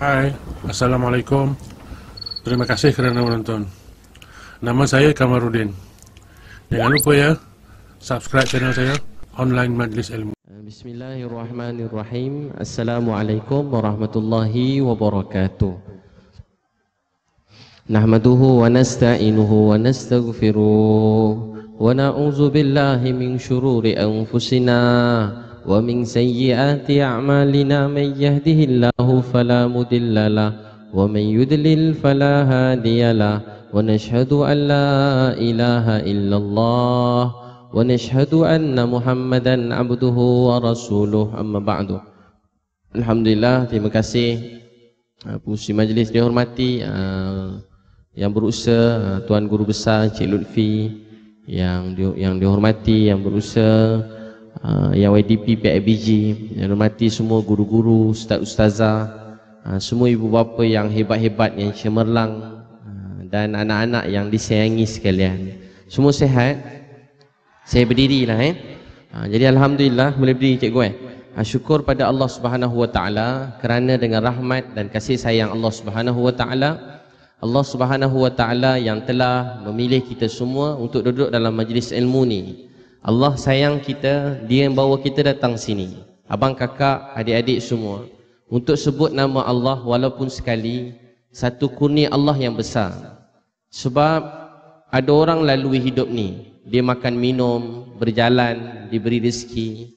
Hai, Assalamualaikum. Terima kasih kerana menonton. Nama saya Kamarudin. Jangan lupa ya, subscribe channel saya Online Majlis Ilmu. Bismillahirrahmanirrahim. Assalamualaikum warahmatullahi wabarakatuh. Wa nastaghfiruh wa na'udzu billahi min shururi anfusina ومن سيئات أعمالنا من يهده الله فلا مضل له ومن يضلل فلا هادي له ونشهد أن لا إله إلا الله ونشهد أن محمدا عبده ورسوله أما بعد Alhamdulillah, terima kasih uh, Pusi Majlis dihormati uh, Yang berusaha, uh, Tuan Guru Besar Cik Lutfi Yang di, yang dihormati, yang berusaha uh, yang YDP PIBG yang hormati semua guru-guru, ustaz-ustazah uh, semua ibu bapa yang hebat-hebat yang cemerlang uh, dan anak-anak yang disayangi sekalian. Semua sehat? Saya berdiri lah eh jadi Alhamdulillah boleh berdiri cikgu eh. Syukur pada Allah Subhanahu Wa Taala kerana dengan rahmat dan kasih sayang Allah Subhanahu Wa Taala Allah Subhanahu Wa Taala yang telah memilih kita semua untuk duduk dalam majlis ilmu ni Allah sayang kita, dia yang bawa kita datang sini. Abang kakak, adik-adik semua. Untuk sebut nama Allah walaupun sekali, satu kurnia Allah yang besar. Sebab ada orang lalui hidup ni. Dia makan minum, berjalan, diberi rezeki.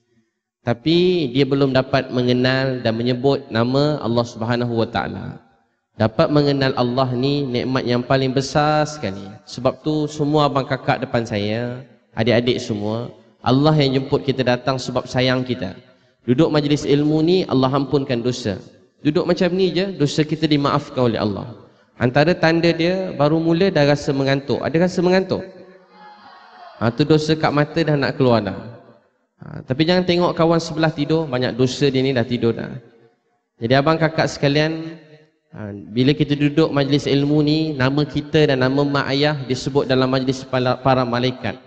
Tapi dia belum dapat mengenal dan menyebut nama Allah Subhanahu Wa Taala. Dapat mengenal Allah ni nikmat yang paling besar sekali. Sebab tu semua abang kakak depan saya, adik-adik semua Allah yang jemput kita datang sebab sayang kita. Duduk majlis ilmu ni Allah ampunkan dosa. Duduk macam ni je dosa kita dimaafkan oleh Allah. Antara tanda dia baru mula dah rasa mengantuk. Ada rasa mengantuk? Ha, tu dosa kat mata dah nak keluar dah. Ha, tapi jangan tengok kawan sebelah tidur banyak dosa dia ni dah tidur dah. Jadi abang kakak sekalian Ha, bila kita duduk majlis ilmu ni, nama kita dan nama mak ayah disebut dalam majlis para malaikat.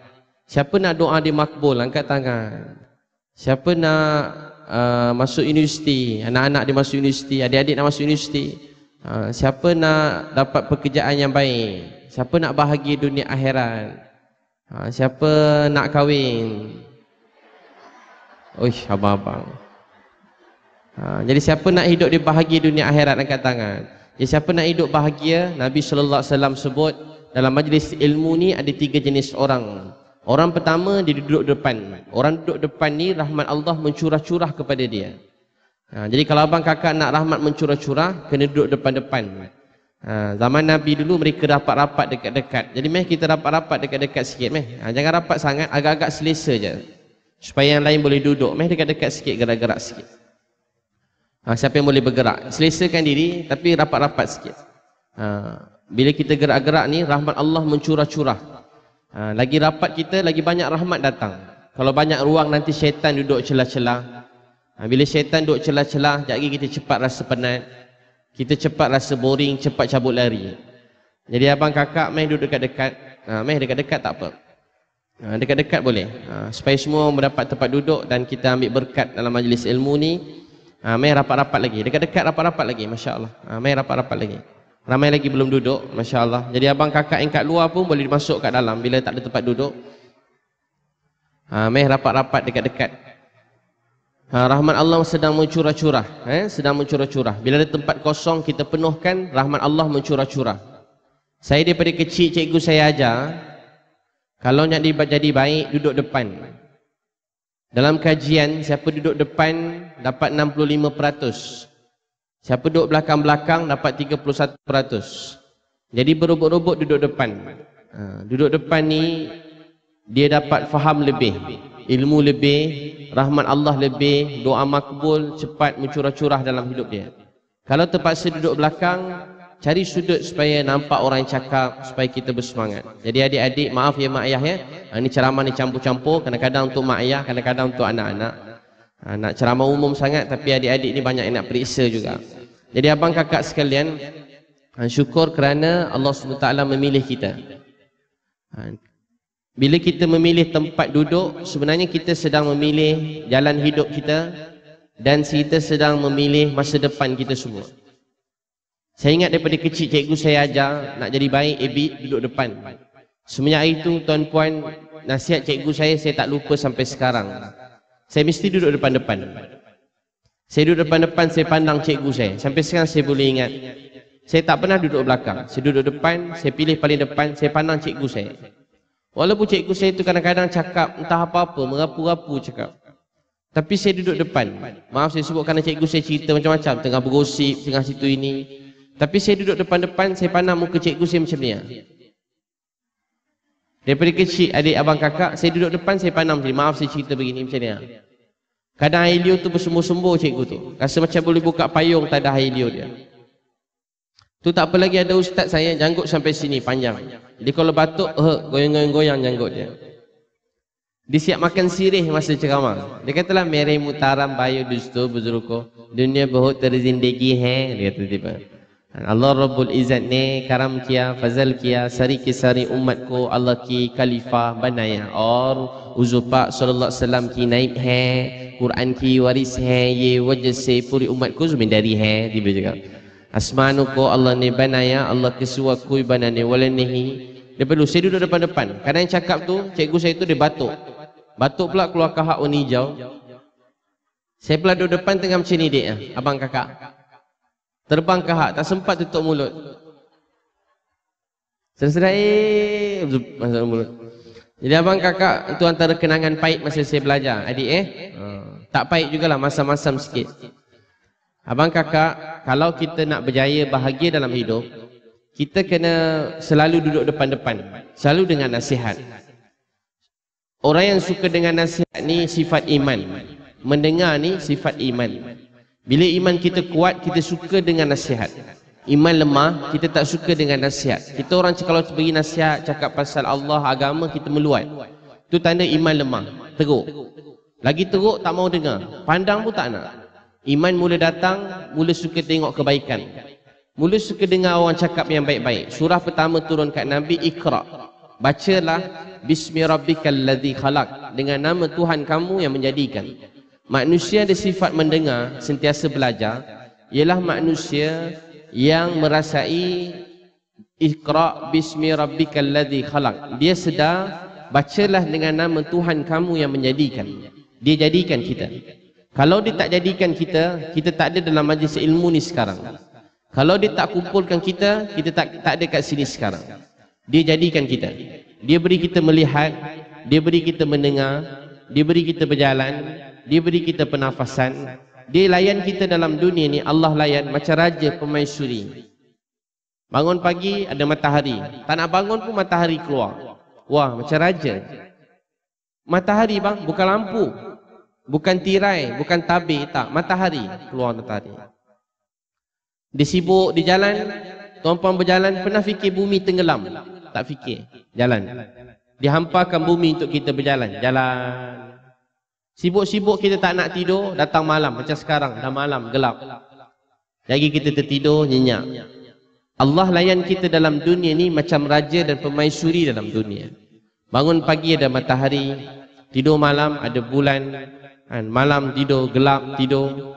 Siapa nak doa di makbul angkat tangan. Siapa nak uh, masuk universiti, anak-anak dia masuk universiti, adik-adik nak masuk universiti. Uh, siapa nak dapat pekerjaan yang baik? Siapa nak bahagia dunia akhirat? Uh, siapa nak kahwin? Uish, abang-abang. Uh, jadi siapa nak hidup di bahagia dunia akhirat angkat tangan. Jadi siapa nak hidup bahagia? Nabi sallallahu alaihi wasallam sebut dalam majlis ilmu ni ada tiga jenis orang. Orang pertama dia duduk depan. Orang duduk depan ni rahmat Allah mencurah-curah kepada dia. Ha, jadi kalau abang kakak nak rahmat mencurah-curah, kena duduk depan-depan. Ha, zaman Nabi dulu mereka rapat-rapat dekat-dekat. Jadi meh kita rapat-rapat dekat-dekat sikit meh. Ha, jangan rapat sangat, agak-agak selesa je. Supaya yang lain boleh duduk. Meh dekat-dekat sikit, gerak-gerak sikit. Ha, siapa yang boleh bergerak? Selesakan diri tapi rapat-rapat sikit. Ha, bila kita gerak-gerak ni, rahmat Allah mencurah-curah. Ha, lagi rapat kita, lagi banyak rahmat datang. Kalau banyak ruang nanti syaitan duduk celah-celah. Ha, bila syaitan duduk celah-celah, sekejap lagi kita cepat rasa penat. Kita cepat rasa boring, cepat cabut lari. Jadi abang kakak main duduk dekat-dekat. Ha, main dekat-dekat tak apa. Ha, dekat-dekat boleh. Ha, supaya semua mendapat tempat duduk dan kita ambil berkat dalam majlis ilmu ni. Ha, main rapat-rapat lagi. Dekat-dekat rapat-rapat lagi. Masya Allah. Ha, main rapat-rapat lagi. Ramai lagi belum duduk, Masya Allah. Jadi abang kakak yang kat luar pun boleh masuk kat dalam bila tak ada tempat duduk. Ha, meh rapat-rapat dekat-dekat. Ha, rahmat Allah sedang mencurah-curah. Eh? Sedang mencurah-curah. Bila ada tempat kosong, kita penuhkan, rahmat Allah mencurah-curah. Saya daripada kecil, cikgu saya ajar, kalau nak jadi baik, duduk depan. Dalam kajian, siapa duduk depan, dapat 65%. Siapa duduk belakang-belakang dapat 31%. Jadi berubut-ubut duduk depan. Ha, duduk depan ni dia dapat faham lebih, ilmu lebih, rahmat Allah lebih, doa makbul cepat mencurah-curah dalam hidup dia. Kalau terpaksa duduk belakang, cari sudut supaya nampak orang cakap, supaya kita bersemangat. Jadi adik-adik, maaf ya mak ayah ya. Ha, ini ceramah ni campur-campur, kadang-kadang untuk mak ayah, kadang-kadang untuk anak-anak. Ha, nak ceramah umum sangat, tapi adik-adik ni banyak yang nak periksa juga. Jadi abang kakak sekalian, ha, syukur kerana Allah SWT memilih kita. Ha, bila kita memilih tempat duduk, sebenarnya kita sedang memilih jalan hidup kita dan kita sedang memilih masa depan kita semua. Saya ingat daripada kecil cikgu saya ajar nak jadi baik, ebit, duduk depan. Semenjak itu tuan puan nasihat cikgu saya saya tak lupa sampai sekarang. Saya mesti duduk depan-depan. Saya duduk depan-depan saya pandang cikgu saya. Sampai sekarang saya boleh ingat. Saya tak pernah duduk belakang. Saya duduk depan, saya pilih paling depan, saya pandang cikgu saya. Walaupun cikgu saya itu kadang-kadang cakap entah apa-apa, merapu-rapu cakap. Tapi saya duduk depan. Maaf saya sebut kerana cikgu saya cerita macam-macam. Tengah bergosip, tengah situ ini. Tapi saya duduk depan-depan, saya pandang muka cikgu saya macam ni. Daripada kecil, adik, abang, kakak, saya duduk depan, saya pandang macam ni. Maaf saya cerita begini macam ni. Kadang air liur tu bersumbu-sumbu cikgu tu. Rasa macam boleh buka payung tak ada air liur dia. Tu tak apa lagi ada ustaz saya janggut sampai sini panjang. Jadi kalau batuk, uh, goyang-goyang janggut dia. Dia siap makan sirih masa ceramah. Dia katalah mere mutaram bayu dustu buzruko. Dunia bahut terzindagi hai. Dia kata tiba. Allah Rabbul Izzat ni karam kia, fazal kia, sari ki sari umat ko, Allah ki khalifah banaya. Or, uzupak sallallahu alaihi wasallam ki naib hai, Quran ki waris hai, ye wajah se puri umat ko zumindari hai, tiba cakap Asmanu ko Allah ni banaya, Allah kesua kui banane wala nehi. Dia perlu, saya duduk depan-depan. Kadang yang cakap tu, cikgu saya tu dia batuk. Batuk pula keluar kahak warna hijau. Saya pula duduk depan tengah macam ni dek, abang kakak. Terbang kahak, tak sempat tutup mulut. Selesai, masuk mulut. Jadi abang kakak itu antara kenangan pahit masa saya belajar. Adik eh? Uh, tak pahit jugalah, masam-masam sikit. Abang kakak, kalau kita nak berjaya bahagia dalam hidup, kita kena selalu duduk depan-depan. Selalu dengan nasihat. Orang yang suka dengan nasihat ni sifat iman. Mendengar ni sifat iman. Bila iman kita kuat, kita suka dengan nasihat. Iman lemah, kita tak suka dengan nasihat. Kita orang kalau bagi nasihat, cakap pasal Allah, agama, kita meluat. Itu tanda iman lemah. Teruk. Lagi teruk, tak mau dengar. Pandang pun tak nak. Iman mula datang, mula suka tengok kebaikan. Mula suka dengar orang cakap yang baik-baik. Surah pertama turun kat Nabi, Iqra' bacalah bismi rabbikal ladzi khalaq dengan nama Tuhan kamu yang menjadikan manusia ada sifat mendengar sentiasa belajar. Ialah manusia yang merasai iqra bismi rabbikal ladzi khalaq. Dia sedar bacalah dengan nama Tuhan kamu yang menjadikan. Dia jadikan kita. Kalau dia tak jadikan kita kita tak ada dalam majlis ilmu ni sekarang. Kalau dia tak kumpulkan kita kita tak tak ada kat sini sekarang. Dia jadikan kita. Dia beri kita melihat, dia beri kita mendengar, dia beri kita berjalan, dia beri kita pernafasan. Dia layan kita dalam dunia ni Allah layan macam raja pemaisuri. Bangun pagi ada matahari. Tak nak bangun pun matahari keluar. Wah, macam raja. Matahari bang, bukan lampu. Bukan tirai, bukan tabir, tak. Matahari keluar matahari. Dia sibuk di jalan, tuan-puan berjalan, pernah fikir bumi tenggelam tak fikir jalan dihampakan bumi untuk kita berjalan jalan sibuk-sibuk kita tak nak tidur datang malam macam sekarang dah malam gelap lagi kita tertidur nyenyak Allah layan kita dalam dunia ni macam raja dan pemaisuri dalam dunia bangun pagi ada matahari tidur malam ada bulan kan? malam tidur gelap tidur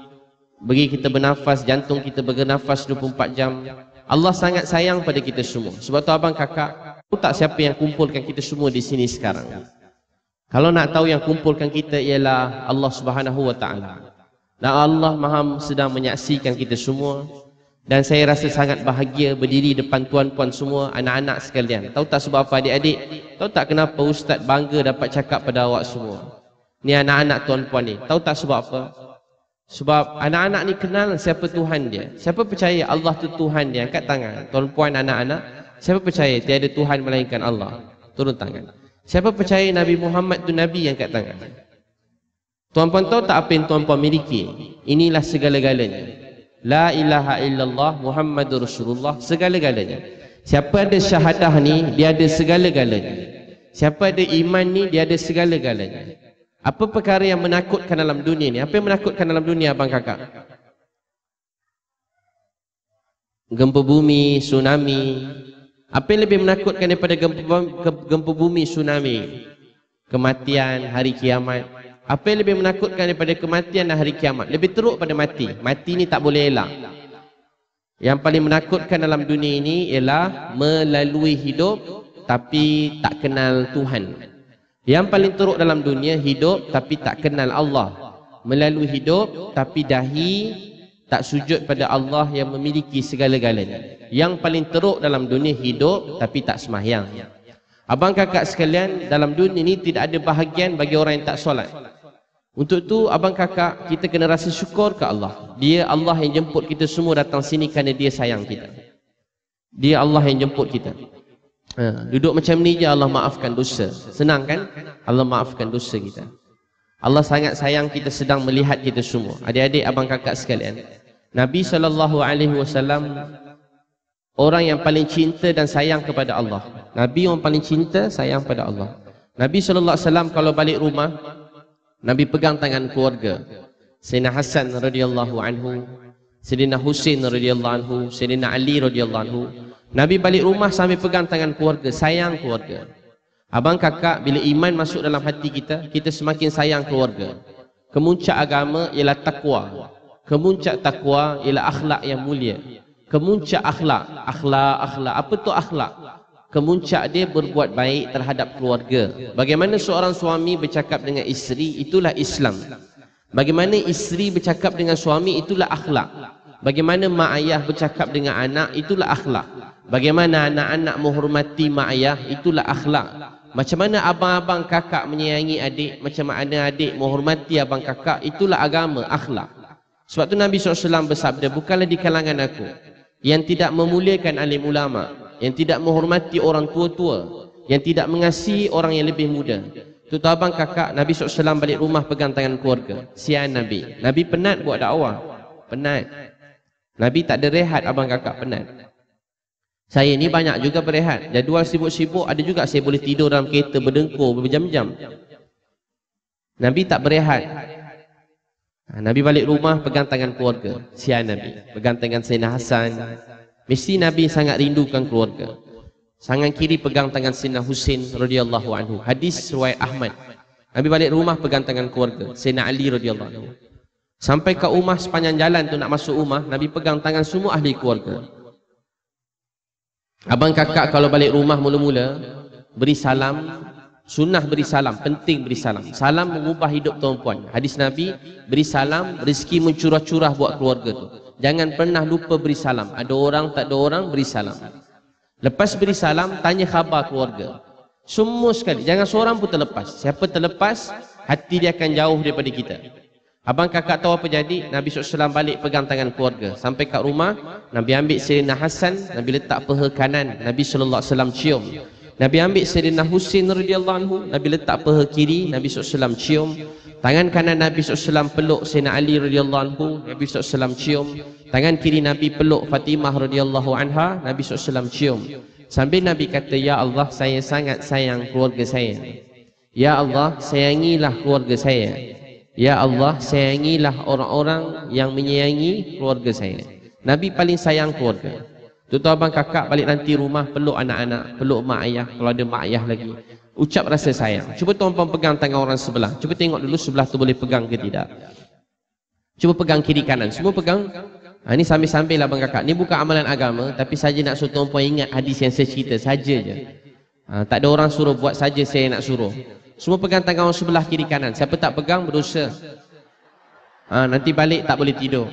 bagi kita bernafas jantung kita bernafas 24 jam Allah sangat sayang pada kita semua. Sebab tu abang kakak, tahu tak siapa yang kumpulkan kita semua di sini sekarang? Kalau nak tahu yang kumpulkan kita ialah Allah Subhanahu wa taala. Dan Allah Maha sedang menyaksikan kita semua dan saya rasa sangat bahagia berdiri depan tuan-puan semua, anak-anak sekalian. Tahu tak sebab apa adik-adik? Tahu tak kenapa ustaz bangga dapat cakap pada awak semua? Ni anak-anak tuan-puan ni. Tahu tak sebab apa? Sebab anak-anak ni kenal siapa Tuhan dia. Siapa percaya Allah tu Tuhan dia? Angkat tangan. Tuan-puan anak-anak. Siapa percaya tiada Tuhan melainkan Allah? Turun tangan. Siapa percaya Nabi Muhammad tu Nabi? Angkat tangan. Tuan-puan tahu tak apa yang tuan-puan miliki? Inilah segala-galanya. La ilaha illallah Muhammadur Rasulullah. Segala-galanya. Siapa ada syahadah ni, dia ada segala-galanya. Siapa ada iman ni, dia ada segala-galanya. Apa perkara yang menakutkan dalam dunia ni? Apa yang menakutkan dalam dunia abang kakak? Gempa bumi, tsunami. Apa yang lebih menakutkan daripada gempa, bumi, tsunami? Kematian, hari kiamat. Apa yang lebih menakutkan daripada kematian dan hari kiamat? Lebih teruk pada mati. Mati ni tak boleh elak. Yang paling menakutkan dalam dunia ini ialah melalui hidup tapi tak kenal Tuhan. Yang paling teruk dalam dunia hidup tapi tak kenal Allah. Melalui hidup tapi dahi tak sujud pada Allah yang memiliki segala-galanya. Yang paling teruk dalam dunia hidup tapi tak semahyang. Abang kakak sekalian, dalam dunia ini tidak ada bahagian bagi orang yang tak solat. Untuk tu abang kakak kita kena rasa syukur ke Allah. Dia Allah yang jemput kita semua datang sini kerana dia sayang kita. Dia Allah yang jemput kita. Ha, duduk macam ni je Allah maafkan dosa. Senang kan? Allah maafkan dosa kita. Allah sangat sayang kita sedang melihat kita semua. Adik-adik abang kakak sekalian. Nabi sallallahu alaihi wasallam orang yang paling cinta dan sayang kepada Allah. Nabi yang paling cinta sayang pada Allah. Nabi sallallahu alaihi wasallam kalau balik rumah Nabi pegang tangan keluarga. Sayyidina Hasan radhiyallahu anhu, Sayyidina Husain radhiyallahu anhu, Sayyidina Ali radhiyallahu anhu. Nabi balik rumah sambil pegang tangan keluarga, sayang keluarga. Abang kakak, bila iman masuk dalam hati kita, kita semakin sayang keluarga. Kemuncak agama ialah takwa. Kemuncak takwa ialah akhlak yang mulia. Kemuncak akhlak, akhlak, akhlak. Apa tu akhlak? kemuncak dia berbuat baik terhadap keluarga. Bagaimana seorang suami bercakap dengan isteri, itulah Islam. Bagaimana isteri bercakap dengan suami, itulah akhlak. Bagaimana mak ayah bercakap dengan anak, itulah akhlak. Bagaimana anak-anak menghormati mak ayah, itulah akhlak. Macam mana abang-abang kakak menyayangi adik, macam mana adik menghormati abang kakak, itulah agama, akhlak. Sebab tu Nabi SAW bersabda, bukanlah di kalangan aku yang tidak memuliakan alim ulama' yang tidak menghormati orang tua-tua, yang tidak mengasihi orang yang lebih muda. Tu abang kakak Nabi SAW balik rumah pegang tangan keluarga. Sian Nabi. Nabi penat buat dakwah. Penat. Nabi tak ada rehat abang kakak penat. Saya ni banyak juga berehat. Jadual sibuk-sibuk ada juga saya boleh tidur dalam kereta berdengkur berjam-jam. Nabi tak berehat. Ha, Nabi balik rumah pegang tangan keluarga. Sian Nabi. Pegang tangan Sayyidina Hasan. Mesti Nabi sangat rindukan keluarga. Sangat kiri pegang tangan Sina Husin radhiyallahu anhu. Hadis riwayat Ahmad. Nabi balik rumah pegang tangan keluarga. Sina Ali radhiyallahu anhu. Sampai ke rumah sepanjang jalan tu nak masuk rumah, Nabi pegang tangan semua ahli keluarga. Abang kakak kalau balik rumah mula-mula beri salam, sunnah beri salam, penting beri salam. Salam mengubah hidup tuan-puan. Hadis Nabi, beri salam, rezeki mencurah-curah buat keluarga tu. Jangan pernah lupa beri salam. Ada orang, tak ada orang, beri salam. Lepas beri salam, tanya khabar keluarga. Semua sekali. Jangan seorang pun terlepas. Siapa terlepas, hati dia akan jauh daripada kita. Abang kakak tahu apa jadi? Nabi SAW balik pegang tangan keluarga. Sampai kat rumah, Nabi ambil Sayyidina Hassan, Nabi letak peha kanan. Nabi SAW cium. Nabi ambil Sayyidina Husin radhiyallahu anhu, Nabi letak peha kiri, Nabi SAW cium. Tangan kanan Nabi SAW peluk Sayyidina Ali radhiyallahu anhu, Nabi SAW cium. Tangan kiri Nabi peluk Fatimah radhiyallahu anha, Nabi SAW cium. Sambil Nabi kata, Ya Allah, saya sangat sayang keluarga saya. Ya Allah, sayangilah keluarga saya. Ya Allah, sayangilah orang-orang yang menyayangi keluarga saya. Nabi paling sayang keluarga. Tuan-tuan abang kakak balik nanti rumah peluk anak-anak, peluk mak ayah kalau ada mak ayah lagi ucap rasa sayang. Cuba tuan-tuan pegang tangan orang sebelah. Cuba tengok dulu sebelah tu boleh pegang ke tidak. Cuba pegang kiri kanan. Semua pegang. Ha, ini sambil-sambil lah bang kakak. Ini bukan amalan agama. Tapi saja nak suruh tuan-tuan ingat hadis yang saya cerita. Saja je. Ha, tak ada orang suruh buat saja saya nak suruh. Semua pegang tangan orang sebelah kiri kanan. Siapa tak pegang berdosa. Ha, nanti balik tak boleh tidur.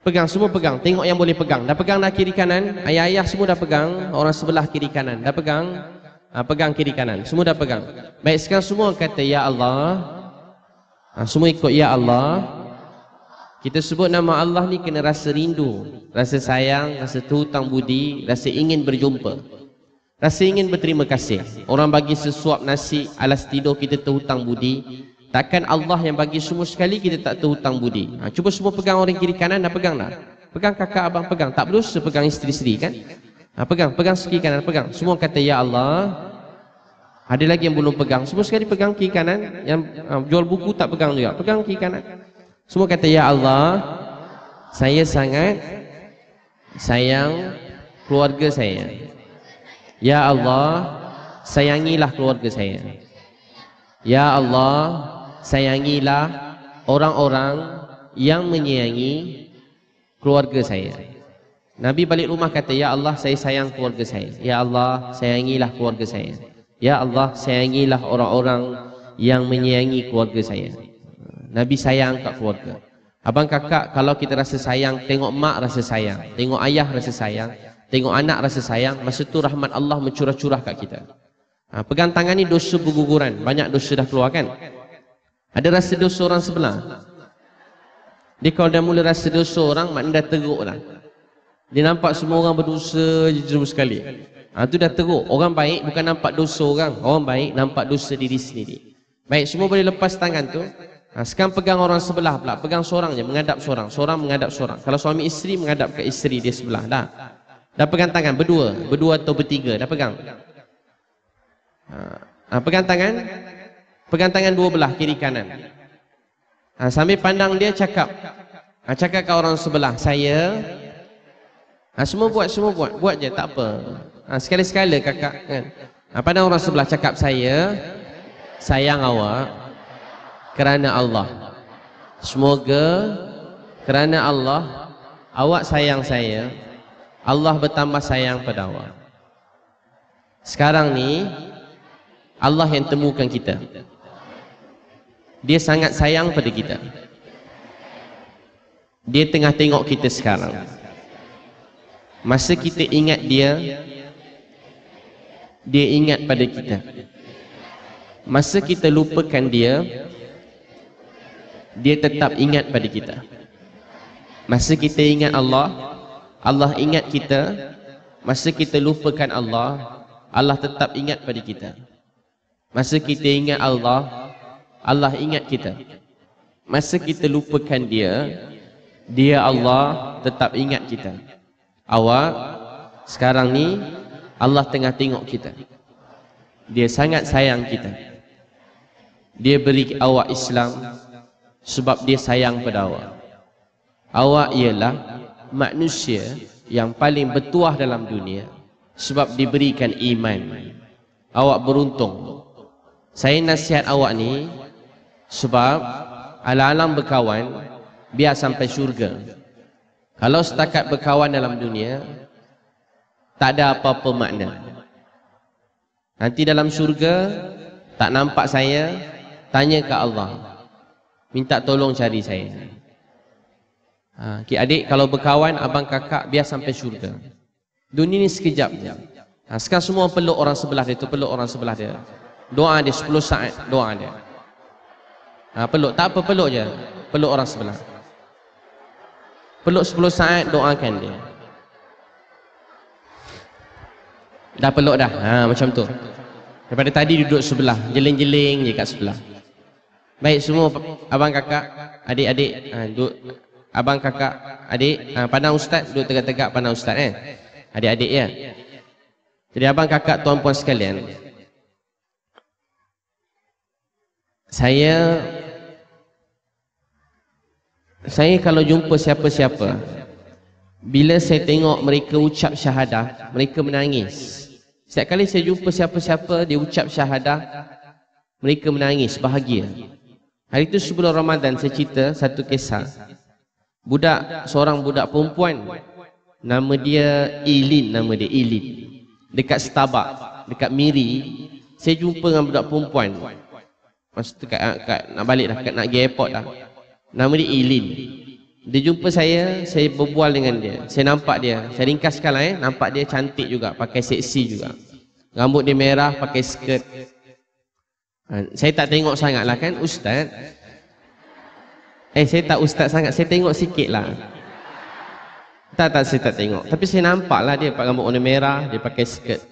Pegang, semua pegang. Tengok yang boleh pegang. Dah pegang dah kiri kanan. Ayah-ayah semua dah pegang. Orang sebelah kiri kanan. Dah pegang ha, pegang kiri kanan semua dah pegang baik sekarang semua kata ya Allah ha, semua ikut ya Allah kita sebut nama Allah ni kena rasa rindu rasa sayang rasa terhutang budi rasa ingin berjumpa rasa ingin berterima kasih orang bagi sesuap nasi alas tidur kita terhutang budi takkan Allah yang bagi semua sekali kita tak terhutang budi ha, cuba semua pegang orang kiri kanan dah pegang dah pegang kakak abang pegang tak perlu sepegang isteri-isteri kan Ha, pegang, pegang kiri kanan, pegang. Semua kata ya Allah. Ada lagi yang belum pegang. Semua sekali pegang kiri kanan. Yang ha, jual buku tak pegang juga. Pegang kiri kanan. Semua kata ya Allah. Saya sangat sayang keluarga saya. Ya Allah, sayangilah keluarga saya. Ya Allah, sayangilah orang-orang yang menyayangi keluarga saya. Nabi balik rumah kata, Ya Allah, saya sayang keluarga saya. Ya Allah, sayangilah keluarga saya. Ya Allah, sayangilah orang-orang yang menyayangi keluarga saya. Nabi sayang kat keluarga. Abang kakak, kalau kita rasa sayang, tengok mak rasa sayang. Tengok ayah rasa sayang. Tengok anak rasa sayang. Masa tu rahmat Allah mencurah-curah kat kita. Ha, pegang tangan ni dosa berguguran. Banyak dosa dah keluar kan? Ada rasa dosa orang sebelah? Dia kalau dah mula rasa dosa orang, maknanya dah teruk dah. Dia nampak semua orang berdosa je terus sekali. Ha, tu dah teruk. Orang baik bukan nampak dosa orang. Orang baik nampak dosa diri sendiri. Baik, semua boleh lepas tangan tu. Ha, sekarang pegang orang sebelah pula. Pegang seorang je, menghadap seorang. Seorang menghadap seorang. Kalau suami isteri, menghadap ke isteri dia sebelah. Dah. Dah pegang tangan, berdua. Berdua atau bertiga. Dah pegang. Ha, ha, pegang tangan. Pegang tangan dua belah, kiri kanan. Ha, sambil pandang dia, cakap. Ha, cakap ke orang sebelah. Saya Ha, semua buat, semua buat. Buat je, tak apa. Ha, sekali-sekala kakak. Kan? Ha, pada orang sebelah cakap saya, sayang awak kerana Allah. Semoga kerana Allah, awak sayang saya, Allah bertambah sayang pada awak. Sekarang ni, Allah yang temukan kita. Dia sangat sayang pada kita. Dia tengah tengok kita sekarang. Masa kita ingat dia Dia ingat pada kita Masa kita lupakan dia Dia tetap ingat pada kita Masa kita ingat Allah Allah ingat kita Masa kita lupakan Allah Allah tetap ingat pada kita Masa kita ingat Allah Allah ingat kita. Masa kita lupakan dia Dia Allah tetap ingat kita. Awak sekarang ni Allah tengah tengok kita. Dia sangat sayang kita. Dia beri awak Islam sebab dia sayang pada awak. Awak ialah manusia yang paling bertuah dalam dunia sebab diberikan iman. Awak beruntung. Saya nasihat awak ni sebab alam-alam berkawan biar sampai syurga. Kalau setakat berkawan dalam dunia Tak ada apa-apa makna. Nanti dalam syurga Tak nampak saya Tanya ke Allah. Minta tolong cari saya. Ha, Adik kalau berkawan Abang kakak biar sampai syurga. Dunia ni sekejap je. Ha, Sekarang semua peluk orang sebelah dia tu Peluk orang sebelah dia. Doa dia 10 saat Doa dia ha, Peluk tak apa peluk je Peluk orang sebelah Peluk 10 saat doakan dia. Dah peluk dah. Ha macam tu. Daripada tadi duduk sebelah, jeling-jeling je kat sebelah. Baik semua abang kakak, adik-adik, ha, duduk abang kakak, adik, ha, pandang ustaz, duduk tegak-tegak pandang ustaz eh. Adik-adik ya. Jadi abang kakak tuan-puan sekalian. Saya saya kalau jumpa siapa-siapa bila saya tengok mereka ucap syahadah mereka menangis. Setiap kali saya jumpa siapa-siapa dia ucap syahadah mereka menangis bahagia. Hari itu sebelum Ramadan saya cerita satu kisah. Budak seorang budak perempuan. Nama dia Ilin nama dia Ilin. Dekat Starbucks dekat Miri. Saya jumpa dengan budak perempuan. Masa tu kat, kat, nak balik dah kat nak pergi airport dah Nama dia Ilin. Dia jumpa saya, saya berbual dengan dia. Saya nampak dia. Saya ringkaskan lah eh. Nampak dia cantik juga. Pakai seksi juga. Rambut dia merah, pakai skirt. Ha, saya tak tengok sangat lah kan Ustaz. Eh saya tak Ustaz sangat. Saya tengok sikit lah. Tak, tak saya tak tengok. Tapi saya nampak lah dia pakai rambut warna merah. Dia pakai skirt.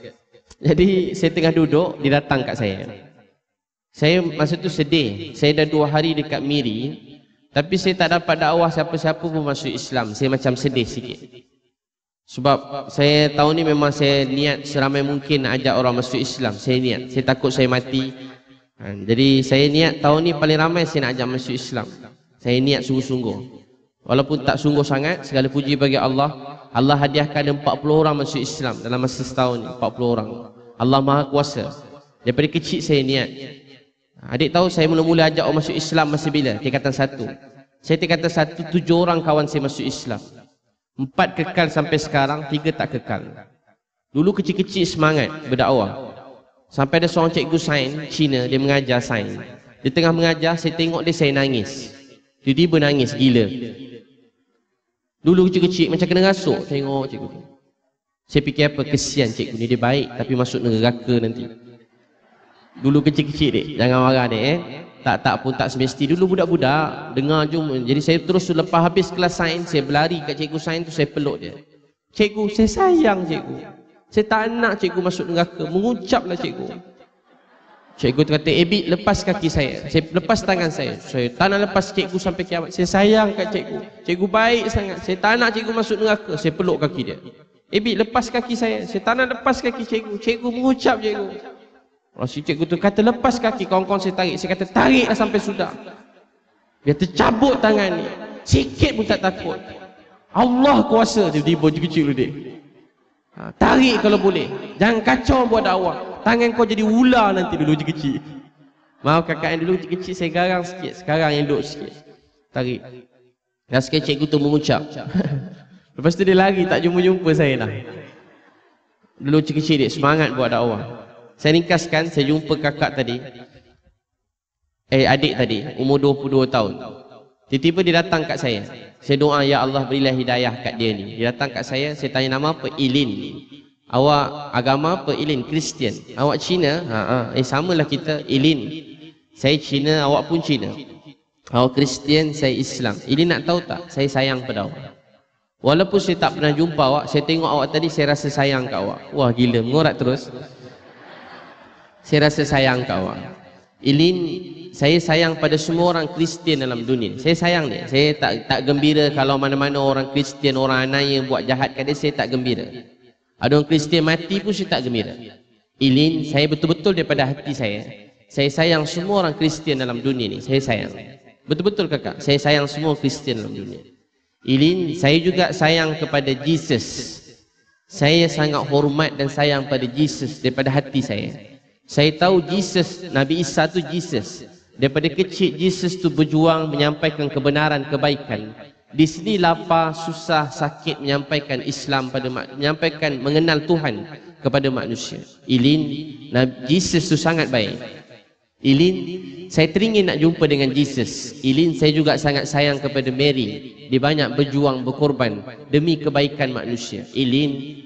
Jadi saya tengah duduk, dia datang kat saya. Saya masa tu sedih. Saya dah dua hari dekat Miri. Tapi saya tak dapat dakwah siapa-siapa pun masuk Islam. Saya macam sedih sikit. Sebab saya tahu ni memang saya niat seramai mungkin nak ajak orang masuk Islam. Saya niat. Saya takut saya mati. Ha, jadi saya niat tahun ni paling ramai saya nak ajak masuk Islam. Saya niat sungguh-sungguh. Walaupun tak sungguh sangat, segala puji bagi Allah. Allah hadiahkan ada 40 orang masuk Islam dalam masa setahun ni. 40 orang. Allah maha kuasa. Daripada kecil saya niat. Adik tahu saya mula-mula ajak orang masuk Islam masa bila? Tingkatan satu. Saya tingkatan satu, tujuh orang kawan saya masuk Islam. Empat kekal sampai sekarang, tiga tak kekal. Dulu kecil-kecil semangat berdakwah. Sampai ada seorang cikgu sains Cina, dia mengajar sains. Di tengah mengajar, saya tengok dia, saya nangis. Tiba-tiba nangis, gila. Dulu kecil-kecil, macam kena rasuk tengok cikgu. Saya fikir apa, kesian cikgu ni, dia baik tapi masuk neraka nanti. Dulu kecil-kecil dek, jangan marah dek eh. Tak-tak pun tak semesti. Dulu budak-budak, dengar jom. Jadi saya terus lepas habis kelas sains, saya berlari kat cikgu sains tu, saya peluk dia. Cikgu, saya sayang cikgu. Saya tak nak cikgu masuk neraka. Mengucaplah cikgu. Cikgu kata, Ebit lepas kaki saya. Saya lepas tangan saya. Saya tak nak lepas cikgu sampai kiamat. Saya sayang kat cikgu. Cikgu baik sangat. Saya tak nak cikgu masuk neraka. Saya peluk kaki dia. Ebit lepas kaki saya. Saya tak nak lepas kaki cikgu. Cikgu mengucap cikgu. Si cikgu tu kata lepas kaki kawan-kawan saya tarik. Saya kata tariklah sampai sudah. Dia tercabut tangan ni. Sikit pun tak takut. Allah kuasa. Dia tiba kecil dulu dia. Ha, tarik kalau boleh. Jangan kacau buat dakwah. Tangan kau jadi ular nanti dulu je kecil. Maaf kakak yang dulu je kecil saya garang sikit. Sekarang yang elok sikit. Tarik. Dan sekali cikgu tu mengucap. Lepas tu dia lari tak jumpa-jumpa saya dah. Dulu kecil-kecil dia semangat buat dakwah. Saya ringkaskan, saya jumpa kakak tadi. Eh adik tadi, umur 22 tahun. Tiba-tiba dia datang kat saya. Saya doa ya Allah berilah hidayah kat dia ni. Dia datang kat saya, saya tanya nama apa? Ilin. Awak agama apa? Ilin, Kristian. Awak Cina? Ha ah, eh samalah kita Ilin. Saya Cina, awak pun Cina. Awak Kristian, saya Islam. Ini nak tahu tak? Saya sayang pada awak. Walaupun saya tak pernah jumpa awak, saya tengok awak tadi, saya rasa sayang kat awak. Wah gila, mengorak terus. Saya rasa sayang awak. Ilin, saya sayang pada semua orang Kristian dalam dunia. Saya sayang dia. Saya tak tak gembira kalau mana-mana orang Kristian, orang anaya buat jahat kat dia, saya tak gembira. Ada orang Kristian mati pun saya tak gembira. Ilin, saya betul-betul daripada hati saya. Saya sayang semua orang Kristian dalam dunia ni. Saya sayang. Betul-betul kakak. Saya sayang semua Kristian dalam dunia. Ilin, saya juga sayang kepada Jesus. Saya sangat hormat dan sayang pada Jesus daripada hati saya. Saya tahu Jesus, Nabi Isa tu Jesus. Daripada kecil Jesus tu berjuang menyampaikan kebenaran kebaikan. Di sini lapar, susah, sakit menyampaikan Islam pada menyampaikan mengenal Tuhan kepada manusia. Ilin, Nabi Jesus tu sangat baik. Ilin, saya teringin nak jumpa dengan Jesus. Ilin, saya juga sangat sayang kepada Mary. Dia banyak berjuang, berkorban demi kebaikan manusia. Ilin,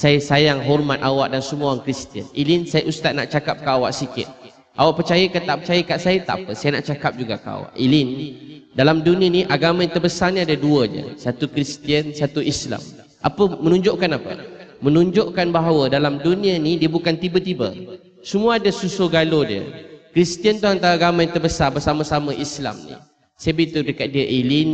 saya sayang hormat awak dan semua orang Kristian. Ilin, saya ustaz nak cakap ke awak sikit. Awak percaya ke tak percaya kat saya tak apa. Saya nak cakap juga kau. Ilin, dalam dunia ni agama yang terbesar ni ada dua je. Satu Kristian, satu Islam. Apa menunjukkan apa? Menunjukkan bahawa dalam dunia ni dia bukan tiba-tiba. Semua ada susu galo dia. Kristian tu antara agama yang terbesar bersama-sama Islam ni. Saya beritahu dekat dia Ilin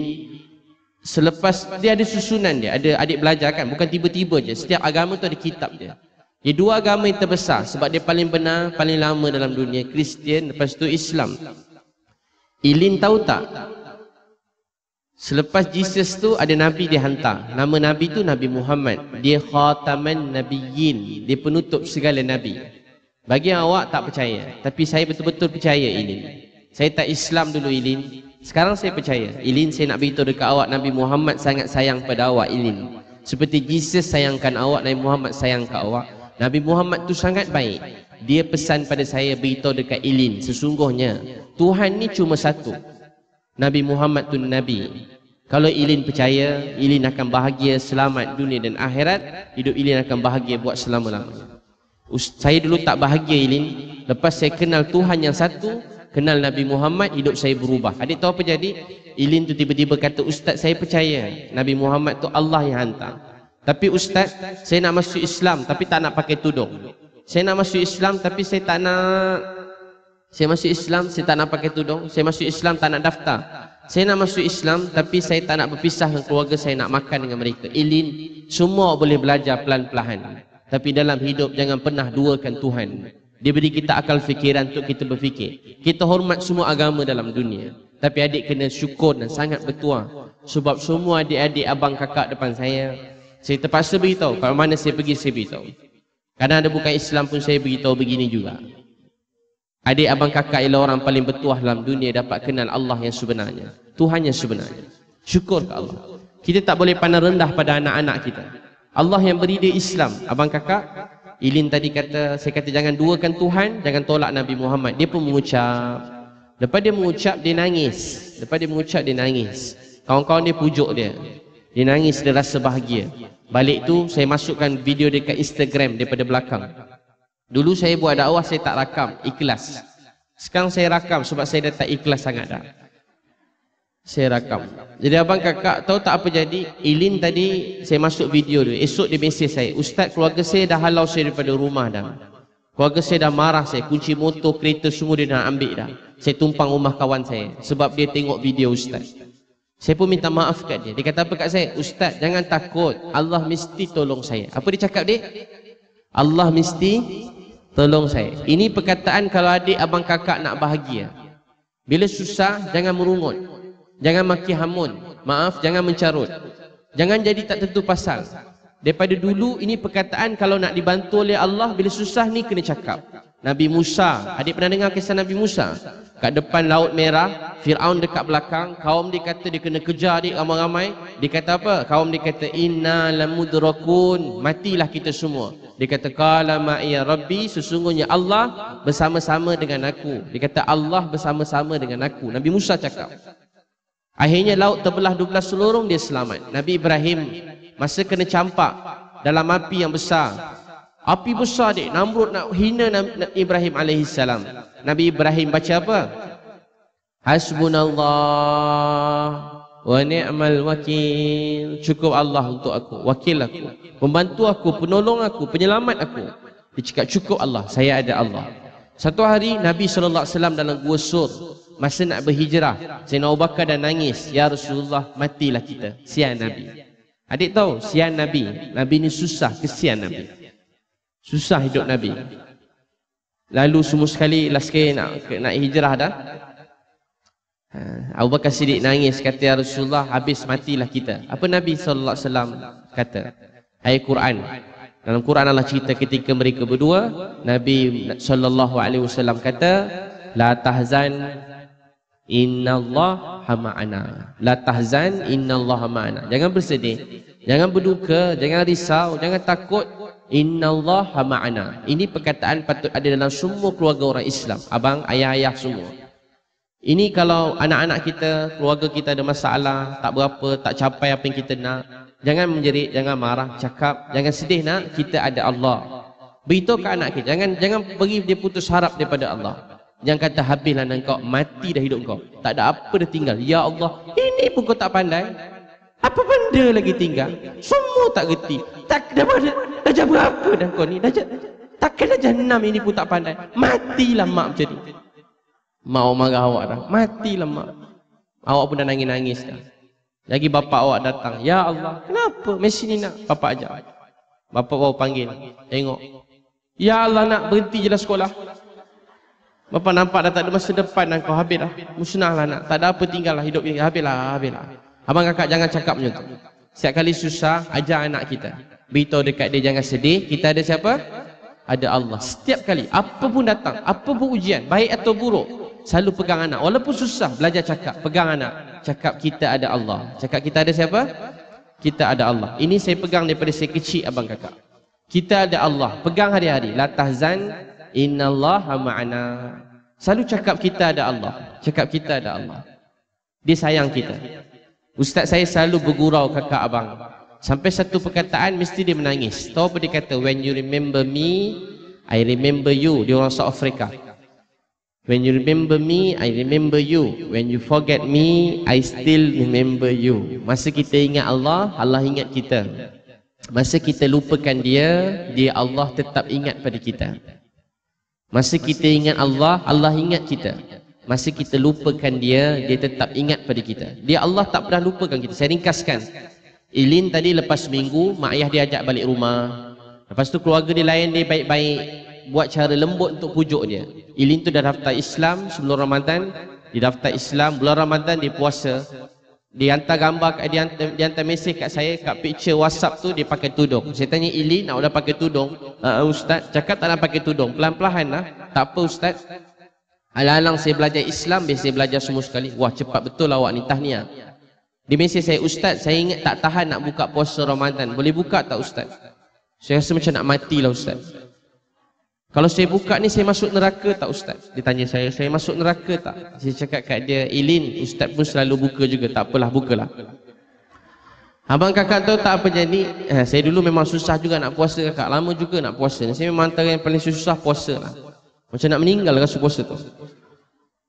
selepas dia ada susunan dia, ada adik belajar kan, bukan tiba-tiba je. Setiap agama tu ada kitab dia. Dia dua agama yang terbesar sebab dia paling benar, paling lama dalam dunia. Kristian, lepas tu Islam. Ilin tahu tak? Selepas Jesus tu ada Nabi dia hantar. Nama Nabi tu Nabi Muhammad. Dia khataman nabiyyin. Dia penutup segala Nabi. Bagi awak tak percaya. Tapi saya betul-betul percaya Ilin. Saya tak Islam dulu Ilin. Sekarang saya percaya. Ilin saya nak beritahu dekat awak Nabi Muhammad sangat sayang pada awak Ilin. Seperti Jesus sayangkan awak, Nabi Muhammad sayang kat awak. Nabi Muhammad tu sangat baik. Dia pesan pada saya beritahu dekat Ilin. Sesungguhnya Tuhan ni cuma satu. Nabi Muhammad tu Nabi. Kalau Ilin percaya, Ilin akan bahagia selamat dunia dan akhirat. Hidup Ilin akan bahagia buat selama-lamanya. Saya dulu tak bahagia Ilin. Lepas saya kenal Tuhan yang satu, kenal Nabi Muhammad, hidup saya berubah. Adik tahu apa jadi? Ilin tu tiba-tiba kata, Ustaz saya percaya Nabi Muhammad tu Allah yang hantar. Tapi ustaz, saya nak masuk Islam tapi tak nak pakai tudung. Saya nak masuk Islam tapi saya tak nak saya masuk Islam, saya tak nak pakai tudung. Saya masuk Islam tak nak daftar. Saya nak masuk Islam tapi saya tak nak berpisah dengan keluarga saya nak makan dengan mereka. Ilin, semua boleh belajar pelan-pelan. Tapi dalam hidup jangan pernah duakan Tuhan. Dia beri kita akal fikiran untuk kita berfikir. Kita hormat semua agama dalam dunia. Tapi adik kena syukur dan sangat bertuah. Sebab semua adik-adik abang kakak depan saya saya terpaksa beritahu kalau mana saya pergi saya beritahu. Kadang ada bukan Islam pun saya beritahu begini juga. Adik abang kakak ialah orang paling bertuah dalam dunia dapat kenal Allah yang sebenarnya. Tuhan yang sebenarnya. Syukur ke Allah. Kita tak boleh pandang rendah pada anak-anak kita. Allah yang beri dia Islam. Abang kakak, Ilin tadi kata, saya kata jangan duakan Tuhan, jangan tolak Nabi Muhammad. Dia pun mengucap. Lepas dia mengucap, dia nangis. Lepas dia mengucap, dia nangis. Kawan-kawan dia pujuk dia. Dia nangis, dia rasa bahagia. Balik tu, saya masukkan video dekat Instagram daripada belakang. Dulu saya buat dakwah, saya tak rakam. Ikhlas. Sekarang saya rakam sebab saya dah tak ikhlas sangat dah saya rakam. Jadi abang kakak tahu tak apa jadi? Ilin tadi saya masuk video dia. Esok dia mesej saya. Ustaz keluarga saya dah halau saya daripada rumah dah. Keluarga saya dah marah saya. Kunci motor, kereta semua dia nak ambil dah. Saya tumpang rumah kawan saya. Sebab dia tengok video Ustaz. Saya pun minta maaf kat dia. Dia kata apa kat saya? Ustaz jangan takut. Allah mesti tolong saya. Apa dia cakap dia? Allah mesti tolong saya. Ini perkataan kalau adik abang kakak nak bahagia. Bila susah jangan merungut. Jangan maki hamun. Maaf, jangan mencarut. Jangan jadi tak tentu pasal. Daripada dulu ini perkataan kalau nak dibantu oleh Allah bila susah ni kena cakap. Nabi Musa, adik pernah dengar kisah Nabi Musa? Kat depan laut merah, Fir'aun dekat belakang, kaum dia kata dia kena kejar adik ramai-ramai. Dia kata apa? Kaum dia kata, Inna lamudrakun, matilah kita semua. Dia kata, Kala ma'iya Rabbi, sesungguhnya Allah bersama-sama dengan aku. Dia kata, Allah bersama-sama dengan aku. Nabi Musa cakap. Akhirnya laut terbelah 12 seluruh dia selamat. Nabi Ibrahim masa kena campak dalam api yang besar. Api besar dia. Namrud nak hina Ibrahim AS. Nabi Ibrahim baca apa? Hasbunallah wa ni'mal wakil. Cukup Allah untuk aku. Wakil aku. Pembantu aku. Penolong aku. Penyelamat aku. Dia cakap cukup Allah. Saya ada Allah. Satu hari Nabi SAW dalam gua sur masa nak berhijrah Sayyidina Abu Bakar dah nangis ya Rasulullah matilah kita. Sian Nabi. Adik tahu sian Nabi. Nabi ni susah kesian Nabi? Susah hidup Nabi. Lalu semua sekali last sekali nak nak hijrah dah. Ha, Abu Bakar Siddiq nangis kata ya Rasulullah habis matilah kita. Apa Nabi wasallam kata? Ayat Quran. Dalam Quran Allah cerita ketika mereka berdua Nabi wasallam kata la tahzan Inna Allah ma'ana. La tahzan inna Allah ma'ana. Jangan bersedih. Jangan berduka. Jangan risau. Jangan takut. Inna Allah ma'ana. Ini perkataan patut ada dalam semua keluarga orang Islam. Abang, ayah-ayah semua. Ini kalau anak-anak kita, keluarga kita ada masalah, tak berapa, tak capai apa yang kita nak. Jangan menjerit, jangan marah, cakap. Jangan sedih nak, kita ada Allah. Beritahu ke anak kita. Jangan jangan beri dia putus harap daripada Allah. Yang kata habislah engkau mati dah hidup kau. Tak ada apa dah tinggal. Ya Allah, ini pun kau tak pandai. Apa benda lagi tinggal? Semua tak reti. Tak dah dah, dah jam berapa dah kau ni? Dah takkan dah jam ini pun tak pandai. Matilah mak macam ni. Mau marah awak dah. Matilah mak. Awak pun dah nangis-nangis dah. Lagi bapak awak datang. Ya Allah, kenapa mesin ni nak bapak ajak? Bapak bawa panggil. Tengok. Ya Allah nak berhenti je lah sekolah. Bapa nampak dah tak ada masa depan dan kau habis dah. Musnahlah nak. Tak ada apa tinggal lah hidup ini. Habislah, habislah. Abang kakak jangan cakap macam tu. Setiap kali susah, ajar anak kita. Beritahu dekat dia jangan sedih. Kita ada siapa? Ada Allah. Setiap kali, apa pun datang, apa pun ujian, baik atau buruk, selalu pegang anak. Walaupun susah, belajar cakap. Pegang anak. Cakap kita ada Allah. Cakap kita ada siapa? Kita ada Allah. Ini saya pegang daripada saya kecil abang kakak. Kita ada Allah. Pegang hari-hari. La tahzan innallaha ma'ana. Selalu cakap kita ada Allah. Cakap kita ada Allah. Dia sayang kita. Ustaz saya selalu bergurau kakak abang. Sampai satu perkataan mesti dia menangis. Tahu apa dia kata? When you remember me i remember you. Dia orang South Africa. When you remember me i remember you. When you forget me i still remember you. Masa kita ingat Allah Allah ingat kita. Masa kita lupakan dia dia Allah tetap ingat pada kita Masa kita ingat Allah, Allah ingat kita. Masa kita lupakan dia, dia tetap ingat pada kita. Dia Allah tak pernah lupakan kita. Saya ringkaskan. Ilin tadi lepas seminggu, mak ayah dia ajak balik rumah. Lepas tu keluarga dia lain dia baik-baik. Buat cara lembut untuk pujuk dia. Ilin tu dah daftar Islam sebelum Ramadan. Dia daftar Islam, bulan Ramadan dia puasa. Dia hantar gambar, dia hantar, dia hantar mesej kat saya, kat picture WhatsApp tu dia pakai tudung. Saya tanya Ili nak udah pakai tudung? Uh, Ustaz, cakap tak nak pakai tudung. Pelan-pelan lah. Tak apa Ustaz. Alang-alang saya belajar Islam, biasa saya belajar semua sekali. Wah cepat betul awak ni tahniah. Dia mesej saya, Ustaz, saya ingat tak tahan nak buka puasa Ramadan. Boleh buka tak Ustaz? Saya rasa macam nak mati lah Ustaz. Kalau saya buka ni, saya masuk neraka tak Ustaz? Dia tanya saya, saya masuk neraka tak? Saya cakap kat dia, Ilin, Ustaz pun selalu buka juga. Tak apalah, bukalah. Abang kakak tahu tak apa jadi? Eh, saya dulu memang susah juga nak puasa kakak. Lama juga nak puasa. Saya memang antara yang paling susah puasa lah. Macam nak meninggal rasa puasa tu.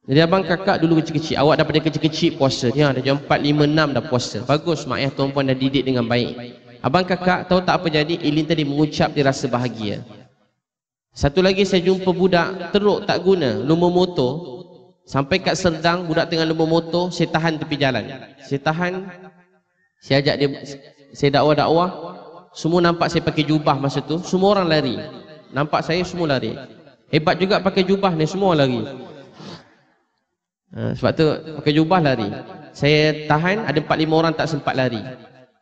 Jadi abang kakak dulu kecil-kecil. Awak daripada kecil-kecil puasa. Ya, dah jam 4, 5, 6 dah puasa. Bagus mak ayah tuan puan dah didik dengan baik. Abang kakak tahu tak apa jadi? Ilin tadi mengucap dia rasa bahagia. Satu lagi saya jumpa budak teruk tak guna. Lumba motor. Sampai kat Serdang budak tengah lumba motor. Saya tahan tepi jalan. Saya tahan saya ajak dia saya dakwah-dakwah semua nampak saya pakai jubah masa tu semua orang lari nampak saya semua lari hebat juga pakai jubah ni semua lari ha, sebab tu pakai jubah lari saya tahan ada 4 5 orang tak sempat lari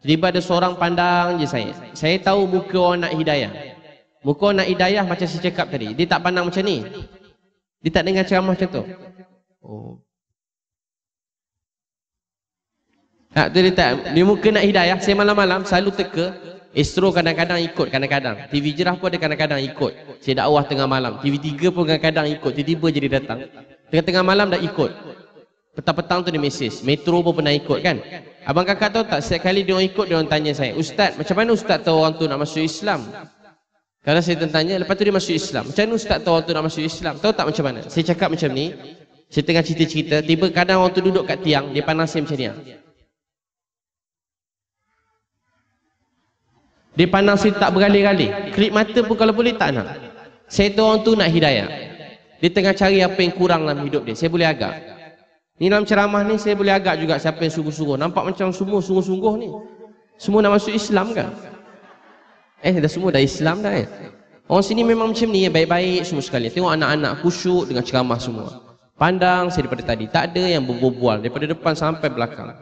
jadi ada seorang pandang je saya saya tahu muka orang nak hidayah muka nak hidayah macam saya cakap tadi dia tak pandang macam ni dia tak dengar ceramah macam tu oh Ha, tu dia tak, dia muka nak hidayah, saya malam-malam selalu teka, Astro kadang-kadang ikut, kadang-kadang. TV Jerah pun ada kadang-kadang ikut. Saya dakwah tengah malam. TV 3 pun kadang-kadang ikut. Tiba-tiba jadi datang. Tengah-tengah malam dah ikut. Petang-petang tu dia mesej. Metro pun pernah ikut kan. Abang kakak tahu tak, setiap kali dia orang ikut, dia orang tanya saya, Ustaz, macam mana Ustaz tahu orang tu nak masuk Islam? Kalau saya tanya, lepas tu dia masuk Islam. Macam mana Ustaz tahu orang tu nak masuk Islam? Tahu tak macam mana? Saya cakap macam ni, saya tengah cerita-cerita, tiba kadang orang tu duduk kat tiang, dia panas saya macam ni. Dia pandang saya tak beralih-alih. Kelip mata pun kalau boleh tak nak. Saya tahu orang tu nak hidayah. Dia tengah cari apa yang kurang dalam hidup dia. Saya boleh agak. Ni dalam ceramah ni saya boleh agak juga siapa yang sungguh-sungguh. Nampak macam semua sungguh-sungguh ni. Semua nak masuk Islam kan? Eh dah semua dah Islam dah eh. Orang sini memang macam ni baik-baik semua sekali. Tengok anak-anak khusyuk dengan ceramah semua. Pandang saya daripada tadi. Tak ada yang berbual daripada depan sampai belakang.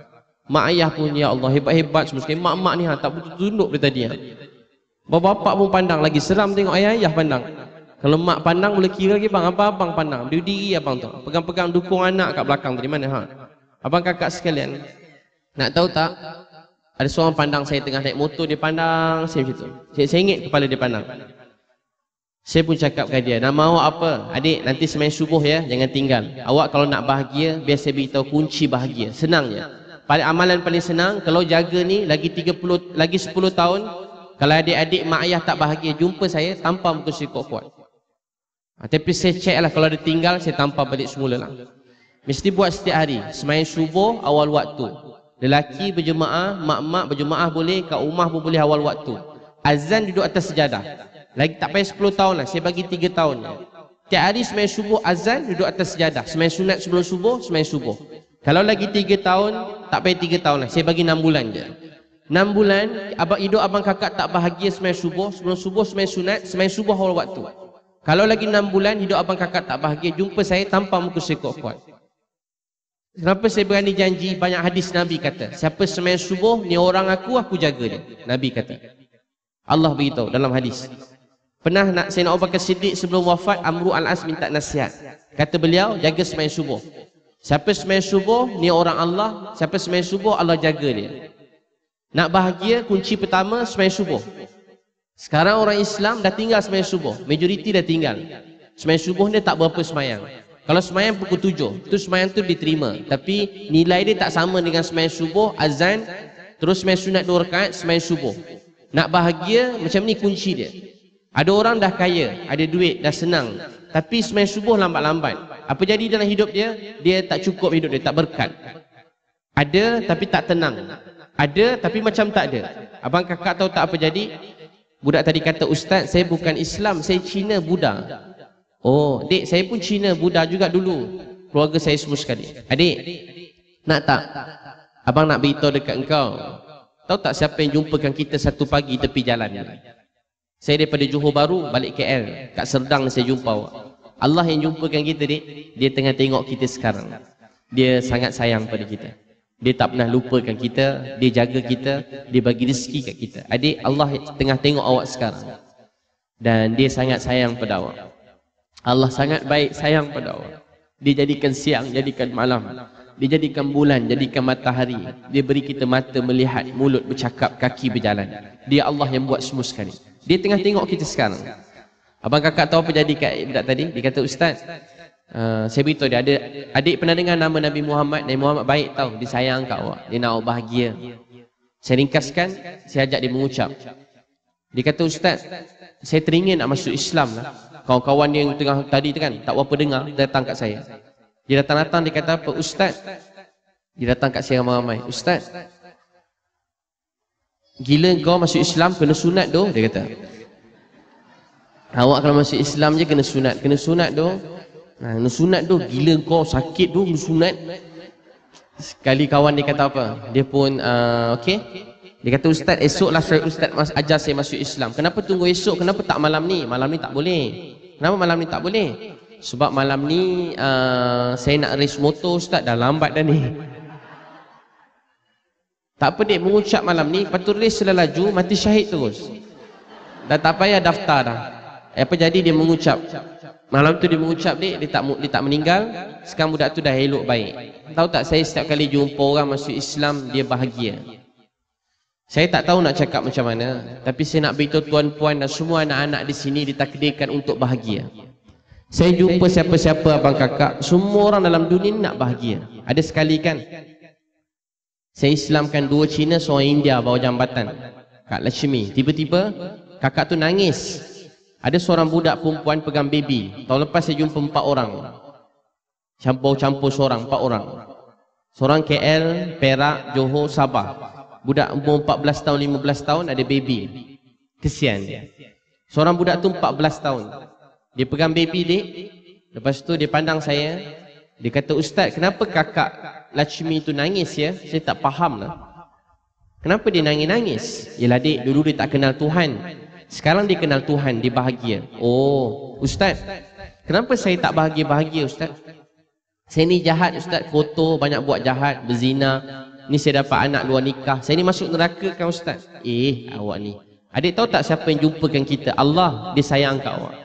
Mak ayah pun ya Allah hebat-hebat semua sekali. Mak-mak ni ha, tak betul tunduk dari tadi. Ha. Bapak-bapak pun pandang lagi seram tengok ayah-ayah pandang. Kalau mak pandang boleh kira lagi bang apa abang pandang. Dia diri abang tu. Pegang-pegang dukung anak kat belakang tadi mana ha. Abang kakak sekalian. Nak tahu tak? Ada seorang pandang saya tengah naik motor dia pandang saya macam tu. Saya, ingat kepala dia pandang. Saya pun cakap kat dia, nama awak apa? Adik, nanti semain subuh ya, jangan tinggal. Awak kalau nak bahagia, biar saya beritahu kunci bahagia. Senang ya paling amalan paling senang kalau jaga ni lagi 30 lagi 10 tahun kalau adik-adik mak ayah tak bahagia jumpa saya tanpa muka saya kuat-kuat ha, tapi saya check lah kalau ada tinggal saya tanpa balik semula lah mesti buat setiap hari semain subuh awal waktu lelaki berjemaah mak-mak berjemaah boleh kat rumah pun boleh awal waktu azan duduk atas sejadah lagi tak payah 10 tahun lah saya bagi 3 tahun tiap hari semain subuh azan duduk atas sejadah semain sunat sebelum subuh semain subuh kalau lagi tiga tahun, tak payah tiga tahun lah. Saya bagi enam bulan je. Enam bulan, abang hidup abang kakak tak bahagia semain subuh. Sebelum subuh semain sunat, semain subuh awal waktu. Kalau lagi enam bulan, hidup abang kakak tak bahagia, jumpa saya tanpa muka saya kuat-kuat. Kenapa saya berani janji banyak hadis Nabi kata. Siapa semain subuh, ni orang aku, aku jaga dia. Nabi kata. Allah beritahu dalam hadis. Pernah nak saya nak Abu Bakar Siddiq sebelum wafat, Amru Al-As minta nasihat. Kata beliau, jaga semain subuh. Siapa semain subuh, ni orang Allah. Siapa semain subuh, Allah jaga dia. Nak bahagia, kunci pertama semain subuh. Sekarang orang Islam dah tinggal semain subuh. Majoriti dah tinggal. Semain subuh ni tak berapa semayang. Kalau semayang pukul tujuh, tu semayang tu diterima. Tapi nilai dia tak sama dengan semain subuh, azan, terus semain sunat dua rakaat, semain subuh. Nak bahagia, macam ni kunci dia. Ada orang dah kaya, ada duit, dah senang. Tapi semain subuh lambat-lambat. Apa jadi dalam hidup dia? Dia tak cukup hidup dia, tak berkat. Ada tapi tak tenang. Ada tapi macam tak ada. Abang kakak tahu tak apa jadi? Budak tadi kata, Ustaz, saya bukan Islam, saya Cina Buddha. Oh, dek, saya pun Cina Buddha juga dulu. Keluarga saya semua sekali. Adik, nak tak? Abang nak beritahu dekat engkau. Tahu tak siapa yang jumpakan kita satu pagi tepi jalan? Saya daripada Johor Baru balik KL. Kat Serdang saya jumpa awak. Allah yang jumpakan kita ni, dia tengah tengok kita sekarang. Dia sangat sayang pada kita. Dia tak pernah lupakan kita, dia jaga kita, dia bagi rezeki kat kita. Adik, Allah tengah tengok awak sekarang. Dan dia sangat sayang pada awak. Allah sangat baik sayang pada awak. Dia jadikan siang, jadikan malam. Dia jadikan bulan, jadikan matahari. Dia beri kita mata melihat, mulut bercakap, kaki berjalan. Dia Allah yang buat semua sekali. Dia tengah tengok kita sekarang. Abang kakak tahu apa jadi kat budak tadi? Dia kata, Ustaz, uh, saya beritahu dia, ada adik pernah dengar nama Nabi Muhammad. Nabi Muhammad baik tahu, dia sayang kau. Dia nak bahagia. Saya ringkaskan, saya ajak dia mengucap. Dia kata, Ustaz, saya teringin nak masuk Islam lah. Kawan-kawan yang tengah tadi tu kan, tak apa dengar, datang kat saya. Dia datang-datang, dia kata apa? Ustaz. Dia datang kat saya ramai-ramai. Ustaz. Gila kau masuk Islam, kena sunat doh, dia kata. Awak kalau masuk Islam je kena sunat. Kena sunat doh. Ha, kena sunat doh, gila kau sakit doh, kena sunat. Sekali kawan dia kata apa? Dia pun, uh, okey. Dia kata Ustaz esoklah saya Ustaz mas ajar saya masuk Islam. Kenapa tunggu esok? Kenapa tak malam ni? Malam ni tak boleh. Kenapa malam ni tak boleh? Sebab malam ni uh, saya nak race motor Ustaz dah lambat dah ni. Tak apa dik mengucap malam ni, lepas tu race laju mati syahid terus. Dah tak payah daftar dah. Apa jadi dia mengucap. Malam tu dia mengucap dik, dia tak dia tak meninggal. Sekarang budak tu dah elok baik. Tahu tak saya setiap kali jumpa orang masuk Islam dia bahagia. Saya tak tahu nak cakap macam mana, tapi saya nak beritahu tuan-puan dan semua anak-anak di sini ditakdirkan untuk bahagia. Saya jumpa siapa-siapa abang kakak, semua orang dalam dunia nak bahagia. Ada sekali kan, saya Islamkan dua Cina, seorang India bawa jambatan. Kak Lashmi. Tiba-tiba, kakak tu nangis. Ada seorang budak perempuan pegang baby. Tahun lepas saya jumpa empat orang. Campur-campur seorang, empat orang. Seorang KL, Perak, Johor, Sabah budak umur 14 tahun 15 tahun ada baby. Kesian. Seorang budak tu 14 tahun. Dia pegang baby dia. Lepas tu dia pandang saya. Dia kata ustaz kenapa kakak Lachmi tu nangis ya? Saya tak faham lah. Kenapa dia nangis-nangis? Yalah dik dulu dia tak kenal Tuhan. Sekarang dia kenal Tuhan dia bahagia. Oh ustaz kenapa saya tak bahagia-bahagia ustaz? Saya ni jahat ustaz. Foto banyak buat jahat berzina Ni saya dapat anak luar nikah. Saya ni masuk neraka kan ustaz? Eh, awak ni. Adik tahu tak siapa yang jumpakan kita? Allah, dia sayang kat awak.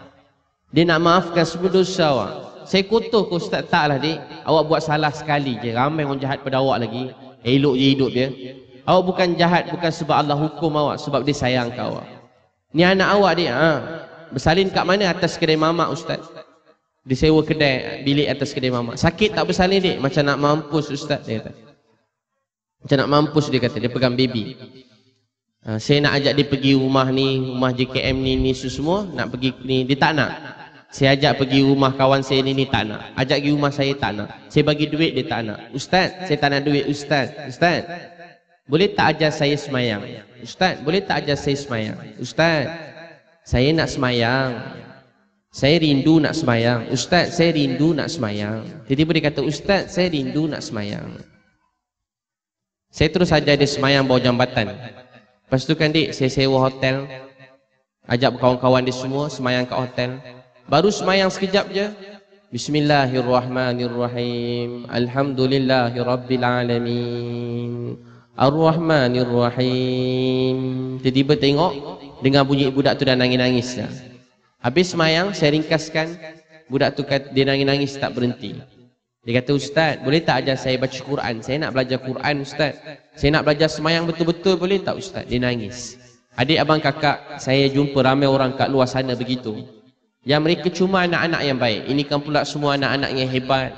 Dia nak maafkan semua dosa awak. Saya kotor ke ustaz? Taklah dik. Awak buat salah sekali je. Ramai orang jahat pada awak lagi. Elok je hidup dia. Awak bukan jahat bukan sebab Allah hukum awak. Sebab dia sayang kat awak. Ni anak awak dia. Ha. Bersalin kat mana? Atas kedai mamak ustaz. Dia sewa kedai bilik atas kedai mamak. Sakit tak bersalin dik? Macam nak mampus ustaz. Dia kata. Macam nak mampus dia kata, dia pegang baby. Ha, saya nak ajak dia pergi rumah ni, rumah JKM ni, ni semua, nak pergi ni, dia tak nak. Saya ajak pergi rumah kawan saya ni, ni tak nak. Ajak pergi rumah saya, tak nak. Saya bagi duit, dia tak nak. Ustaz, saya tak nak duit. Ustaz, Ustaz, boleh tak ajar saya semayang? Ustaz, boleh tak ajar saya semayang? Ustaz, saya nak semayang. Saya rindu nak semayang. Ustaz, saya rindu nak semayang. Tiba-tiba dia kata, Ustaz, saya rindu nak semayang. Saya terus saja dia semayang bawah jambatan. Lepas tu kan dik, saya sewa hotel. Ajak kawan-kawan dia semua semayang kat hotel. Baru semayang sekejap je. Bismillahirrahmanirrahim. Alhamdulillahirrabbilalamin. Ar-Rahmanirrahim. Tiba-tiba tengok, dengar bunyi budak tu dah nangis-nangis. Habis semayang, saya ringkaskan. Budak tu dia nangis-nangis tak berhenti. Dia kata, Ustaz, boleh tak ajar saya baca Quran? Saya nak belajar Quran, Ustaz. Saya nak belajar semayang betul-betul, boleh tak, Ustaz? Dia nangis. Adik, abang, kakak, saya jumpa ramai orang kat luar sana begitu. Yang mereka cuma anak-anak yang baik. Ini kan pula semua anak-anak yang hebat.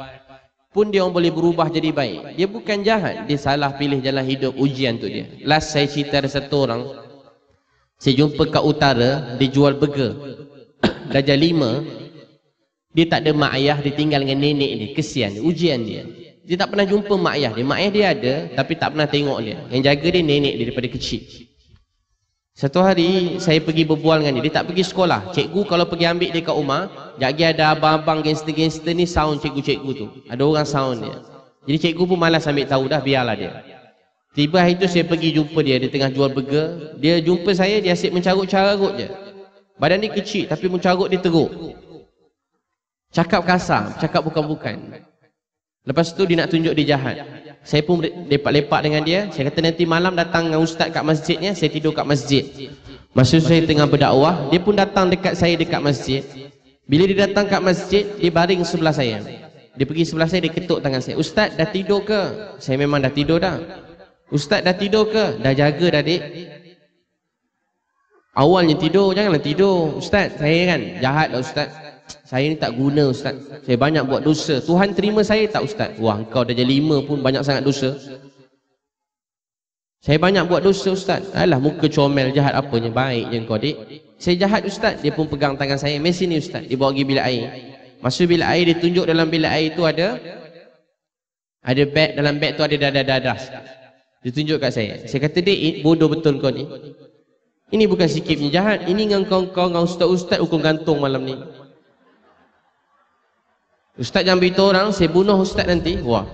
Pun dia orang boleh berubah jadi baik. Dia bukan jahat. Dia salah pilih jalan hidup ujian tu dia. Last saya cerita ada satu orang. Saya jumpa kat utara, dia jual burger. Darjah lima, dia tak ada mak ayah, dia tinggal dengan nenek dia. Kesian ujian dia. Dia tak pernah jumpa mak ayah dia. Mak ayah dia ada, tapi tak pernah tengok dia. Yang jaga dia nenek dia daripada kecil. Satu hari, saya pergi berbual dengan dia. Dia tak pergi sekolah. Cikgu kalau pergi ambil dia kat rumah, jagi ada abang-abang gangster-gangster ni sound cikgu-cikgu tu. Ada orang sound dia. Jadi cikgu pun malas ambil tahu dah, biarlah dia. Tiba hari tu saya pergi jumpa dia, dia tengah jual burger. Dia jumpa saya, dia asyik mencarut-carut je. Badan dia kecil, tapi mencarut dia teruk. Cakap kasar, cakap bukan-bukan. Lepas tu dia nak tunjuk dia jahat. Saya pun lepak-lepak dengan dia. Saya kata nanti malam datang dengan ustaz kat masjidnya, saya tidur kat masjid. Masa saya tengah berdakwah, dia pun datang dekat saya dekat masjid. Bila dia datang kat masjid, dia baring sebelah saya. Dia pergi sebelah saya, dia ketuk tangan saya. Ustaz, dah tidur ke? Saya memang dah tidur dah. Ustaz, dah tidur ke? Dah jaga dah, dek. Awalnya tidur, janganlah tidur. Ustaz, saya kan jahat lah Ustaz. Saya ni tak guna Ustaz. Saya banyak buat dosa. Tuhan terima saya tak Ustaz? Wah, kau dah jadi lima pun banyak sangat dosa. Saya banyak buat dosa Ustaz. Alah, muka comel jahat apanya. Baik je kau, dek. Saya jahat Ustaz. Dia pun pegang tangan saya. Mesti ni Ustaz. Dia bawa pergi bilik air. Masuk bilik air, dia tunjuk dalam bilik air tu ada ada beg, dalam beg tu ada dadah-dadah. Dia tunjuk kat saya. Saya kata, dek, bodoh betul kau ni. Ini bukan sikitnya jahat. Ini dengan kau-kau, dengan ustaz-ustaz hukum gantung malam ni. Ustaz jangan beritahu orang, saya bunuh ustaz nanti. Wah,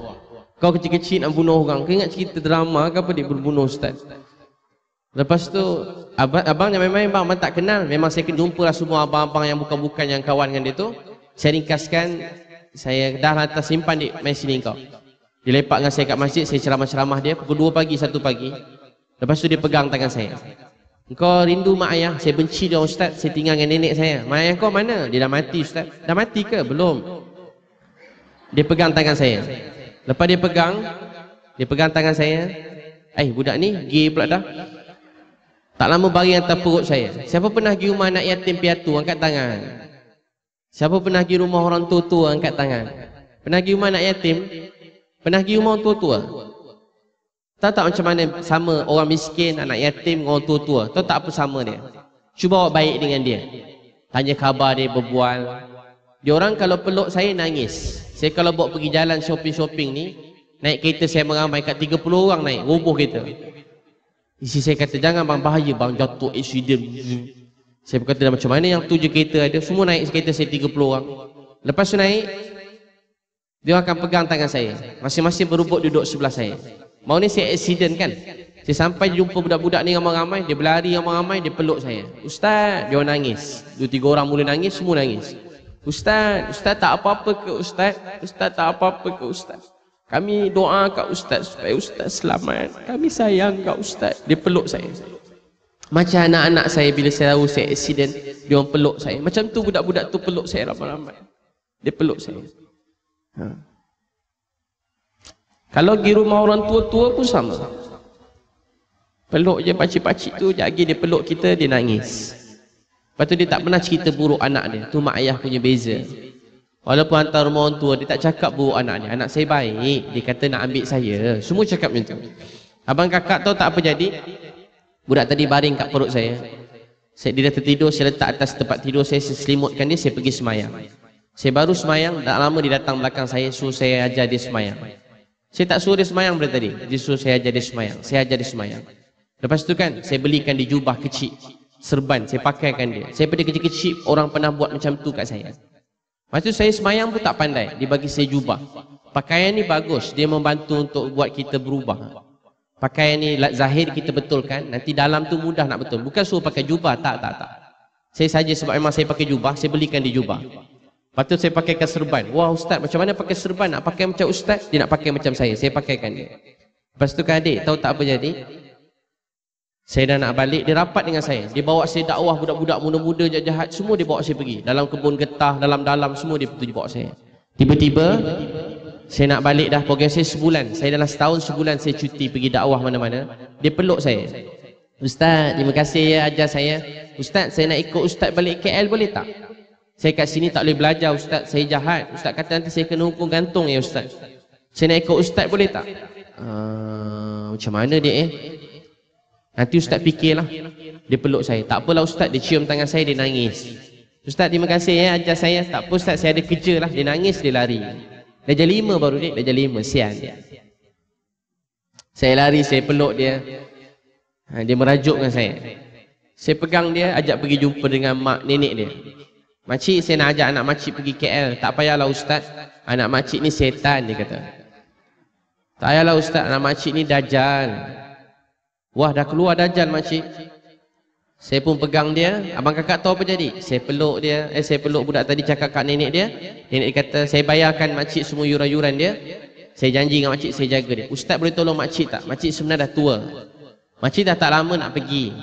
kau kecil-kecil nak bunuh orang. Kau ingat cerita drama ke apa dia berbunuh ustaz? Lepas tu, abang, abang jangan main-main bang, abang tak kenal. Memang saya jumpa lah semua abang-abang yang bukan-bukan yang kawan dengan dia tu. Saya ringkaskan, saya dah lantas simpan di main sini kau. Dia lepak dengan saya kat masjid, saya ceramah-ceramah dia. Pukul 2 pagi, 1 pagi. Lepas tu dia pegang tangan saya. Kau rindu mak ayah? Saya benci dia ustaz, saya tinggal dengan nenek saya. Mak ayah kau mana? Dia dah mati ustaz. Dah mati ke? Belum. Dia pegang tangan saya. Lepas dia pegang, dia pegang tangan saya. Eh, budak ni gay pula dah. Tak lama baring atas perut saya. Siapa pernah pergi rumah anak yatim piatu? Angkat tangan. Siapa pernah pergi rumah orang tua-tua angkat tangan? Pernah pergi rumah anak yatim? Pernah pergi rumah orang tua-tua? Tahu tak macam mana sama orang miskin, anak yatim, orang tua-tua? Tahu tak apa sama dia? Cuba awak baik dengan dia. Tanya khabar dia, berbual. Dia orang kalau peluk saya nangis. Saya kalau bawa pergi jalan shopping-shopping ni, naik kereta saya meramai kat 30 orang naik, roboh kereta. Isi saya kata, jangan bang, bahaya bang, jatuh accident. Saya berkata macam mana yang tujuh kereta? Ada Semua naik kereta saya 30 orang. Lepas tu naik Dia akan pegang tangan saya. Masing-masing berubuk duduk sebelah saya. Mau ni saya accident kan? Saya sampai jumpa budak-budak ni ramai-ramai Dia berlari ramai-ramai Dia peluk saya. Ustaz Dia nangis. Dua tiga orang mula nangis Semua nangis Ustaz Ustaz tak apa-apa ke Ustaz Ustaz tak apa-apa ke Ustaz Kami doa kat Ustaz Supaya Ustaz selamat Kami sayang kat Ustaz Dia peluk saya macam anak-anak saya bila saya tahu saya accident, dia orang peluk saya. Macam tu budak-budak tu peluk saya ramai-ramai. Dia peluk saya. Ha. Kalau pergi rumah orang tua-tua pun sama. Peluk je pakcik-pakcik tu, jagi dia peluk kita, dia nangis. Lepas tu dia tak pernah cerita buruk anak dia. Tu mak ayah punya beza. Walaupun hantar rumah orang tua, dia tak cakap buruk anak dia. Anak saya baik. Dia kata nak ambil saya. Semua cakap macam tu. Abang kakak tahu tak apa jadi? Budak tadi baring kat perut saya. Saya dia dah tertidur, saya letak atas tempat tidur saya, saya selimutkan dia, saya pergi semayang. Saya baru semayang, tak lama dia datang belakang saya, suruh saya ajar dia semayang. Saya tak suruh dia semayang pada tadi, dia suruh saya ajar dia semayang. Saya ajar dia semayang. Lepas tu kan, saya belikan dia jubah kecil, serban, saya pakaikan dia. Saya pada kecil-kecil, orang pernah buat macam tu kat saya. Lepas tu saya semayang pun tak pandai, dia bagi saya jubah. Pakaian ni bagus, dia membantu untuk buat kita berubah. Pakaian ni zahir kita betulkan, nanti dalam tu mudah nak betul. Bukan suruh pakai jubah, tak, tak, tak. Saya saja sebab memang saya pakai jubah, saya belikan di jubah. Lepas tu saya pakaikan serban. Wah ustaz, macam mana pakai serban? Nak pakai macam ustaz? Dia nak pakai macam saya. Saya pakaikan dia. Lepas tu kan adik, tahu tak apa jadi? Saya dah nak balik, dia rapat dengan saya. Dia bawa saya dakwah budak-budak muda-muda jahat-jahat, semua dia bawa saya pergi. Dalam kebun getah, dalam-dalam, semua dia pergi bawa saya. Tiba-tiba, saya nak balik dah program saya sebulan. Saya dalam setahun sebulan saya cuti pergi dakwah mana-mana. Dia peluk saya. Ustaz terima kasih ya ajar saya. Ustaz saya nak ikut Ustaz balik KL boleh tak? Saya kat sini tak boleh belajar Ustaz. Saya jahat. Ustaz kata nanti saya kena hukum gantung ya Ustaz. Saya nak ikut Ustaz boleh tak? Uh, macam mana dia eh nanti Ustaz fikirlah dia peluk saya tak apalah Ustaz dia cium tangan saya dia nangis Ustaz terima kasih ya ajar saya tak apa Ustaz saya ada kerja lah dia nangis dia lari Darjah lima baru dia, darjah lima, sian. Saya lari, saya peluk dia. Ha, dia merajuk dengan saya. Saya pegang dia, ajak pergi jumpa dengan mak nenek dia. Makcik, saya nak ajak anak makcik pergi KL. Tak payahlah ustaz. Anak makcik ni setan, dia kata. Tak payahlah ustaz, anak makcik ni dajjal. Wah, dah keluar dajjal makcik. Saya pun pegang dia, abang kakak tahu apa jadi? Saya peluk dia, eh saya peluk budak tadi cakap kat nenek dia. Nenek kata, saya bayarkan makcik semua yuran-yuran dia. Saya janji dengan makcik, saya jaga dia. Ustaz boleh tolong makcik tak? Makcik sebenarnya dah tua. Makcik dah tak lama nak pergi.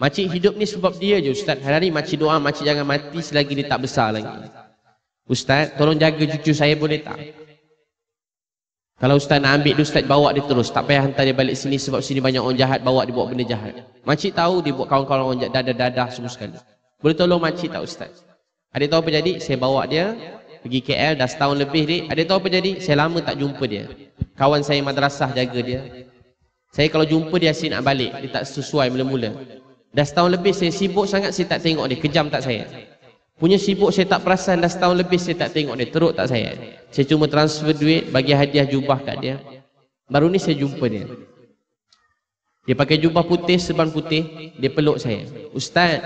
Makcik hidup ni sebab dia je Ustaz. Hari-hari makcik doa, makcik jangan mati selagi dia tak besar lagi. Ustaz, tolong jaga cucu saya boleh tak? Kalau Ustaz nak ambil dia, Ustaz bawa dia terus. Tak payah hantar dia balik sini sebab sini banyak orang jahat, bawa dia buat benda jahat. Makcik tahu dia buat kawan-kawan orang jahat, dadah-dadah semua sekali. Boleh tolong makcik tak Ustaz? Adik tahu apa jadi? Saya bawa dia pergi KL dah setahun lebih dia. Adik tahu apa jadi? Saya lama tak jumpa dia. Kawan saya madrasah jaga dia. Saya kalau jumpa dia asyik nak balik. Dia tak sesuai mula-mula. Dah setahun lebih saya sibuk sangat saya tak tengok dia. Kejam tak saya? Punya sibuk saya tak perasan dah setahun lebih saya tak tengok dia. Teruk tak saya? Saya cuma transfer duit bagi hadiah jubah kat dia. Baru ni saya jumpa dia. Dia pakai jubah putih, serban putih. Dia peluk saya. Ustaz,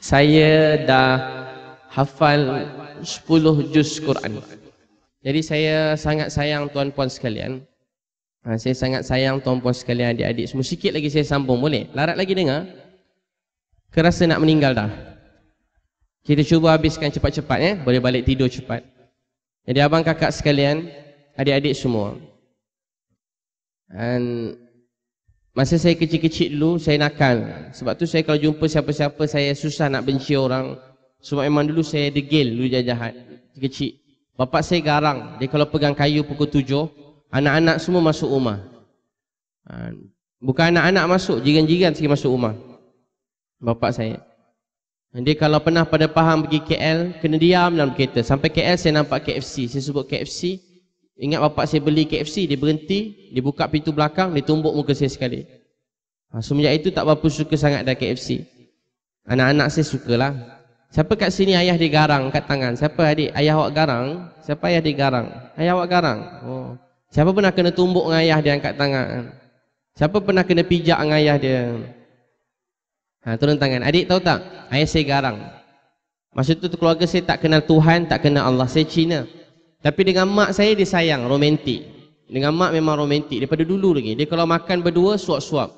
saya dah hafal 10 juz Quran. Jadi saya sangat sayang tuan-puan sekalian. Ha, saya sangat sayang tuan-puan sekalian adik-adik semua. Sikit lagi saya sambung boleh? Larat lagi dengar? Kerasa nak meninggal dah. Kita cuba habiskan cepat-cepat ya. Boleh balik tidur cepat. Jadi abang kakak sekalian, adik-adik semua. Dan masa saya kecil-kecil dulu, saya nakal. Sebab tu saya kalau jumpa siapa-siapa, saya susah nak benci orang. Sebab memang dulu saya degil dulu jahat. Kecil. Bapak saya garang. Dia kalau pegang kayu pukul tujuh, anak-anak semua masuk rumah. Bukan anak-anak masuk, jiran-jiran sikit masuk rumah bapak saya. Dia kalau pernah pada pahang pergi KL, kena diam dalam kereta. Sampai KL saya nampak KFC. Saya sebut KFC. Ingat bapak saya beli KFC, dia berhenti, dia buka pintu belakang, dia tumbuk muka saya sekali. Ha, semenjak itu tak berapa suka sangat dah KFC. Anak-anak saya sukalah. Siapa kat sini ayah dia garang kat tangan? Siapa adik ayah awak garang? Siapa ayah dia garang? Ayah awak garang? Oh. Siapa pernah kena tumbuk dengan ayah dia angkat tangan? Siapa pernah kena pijak dengan ayah dia? Ha, turun tangan. Adik tahu tak? Ayah saya garang. Masa tu keluarga saya tak kenal Tuhan, tak kenal Allah. Saya Cina. Tapi dengan mak saya dia sayang, romantik. Dengan mak memang romantik. Daripada dulu lagi. Dia kalau makan berdua, suap-suap.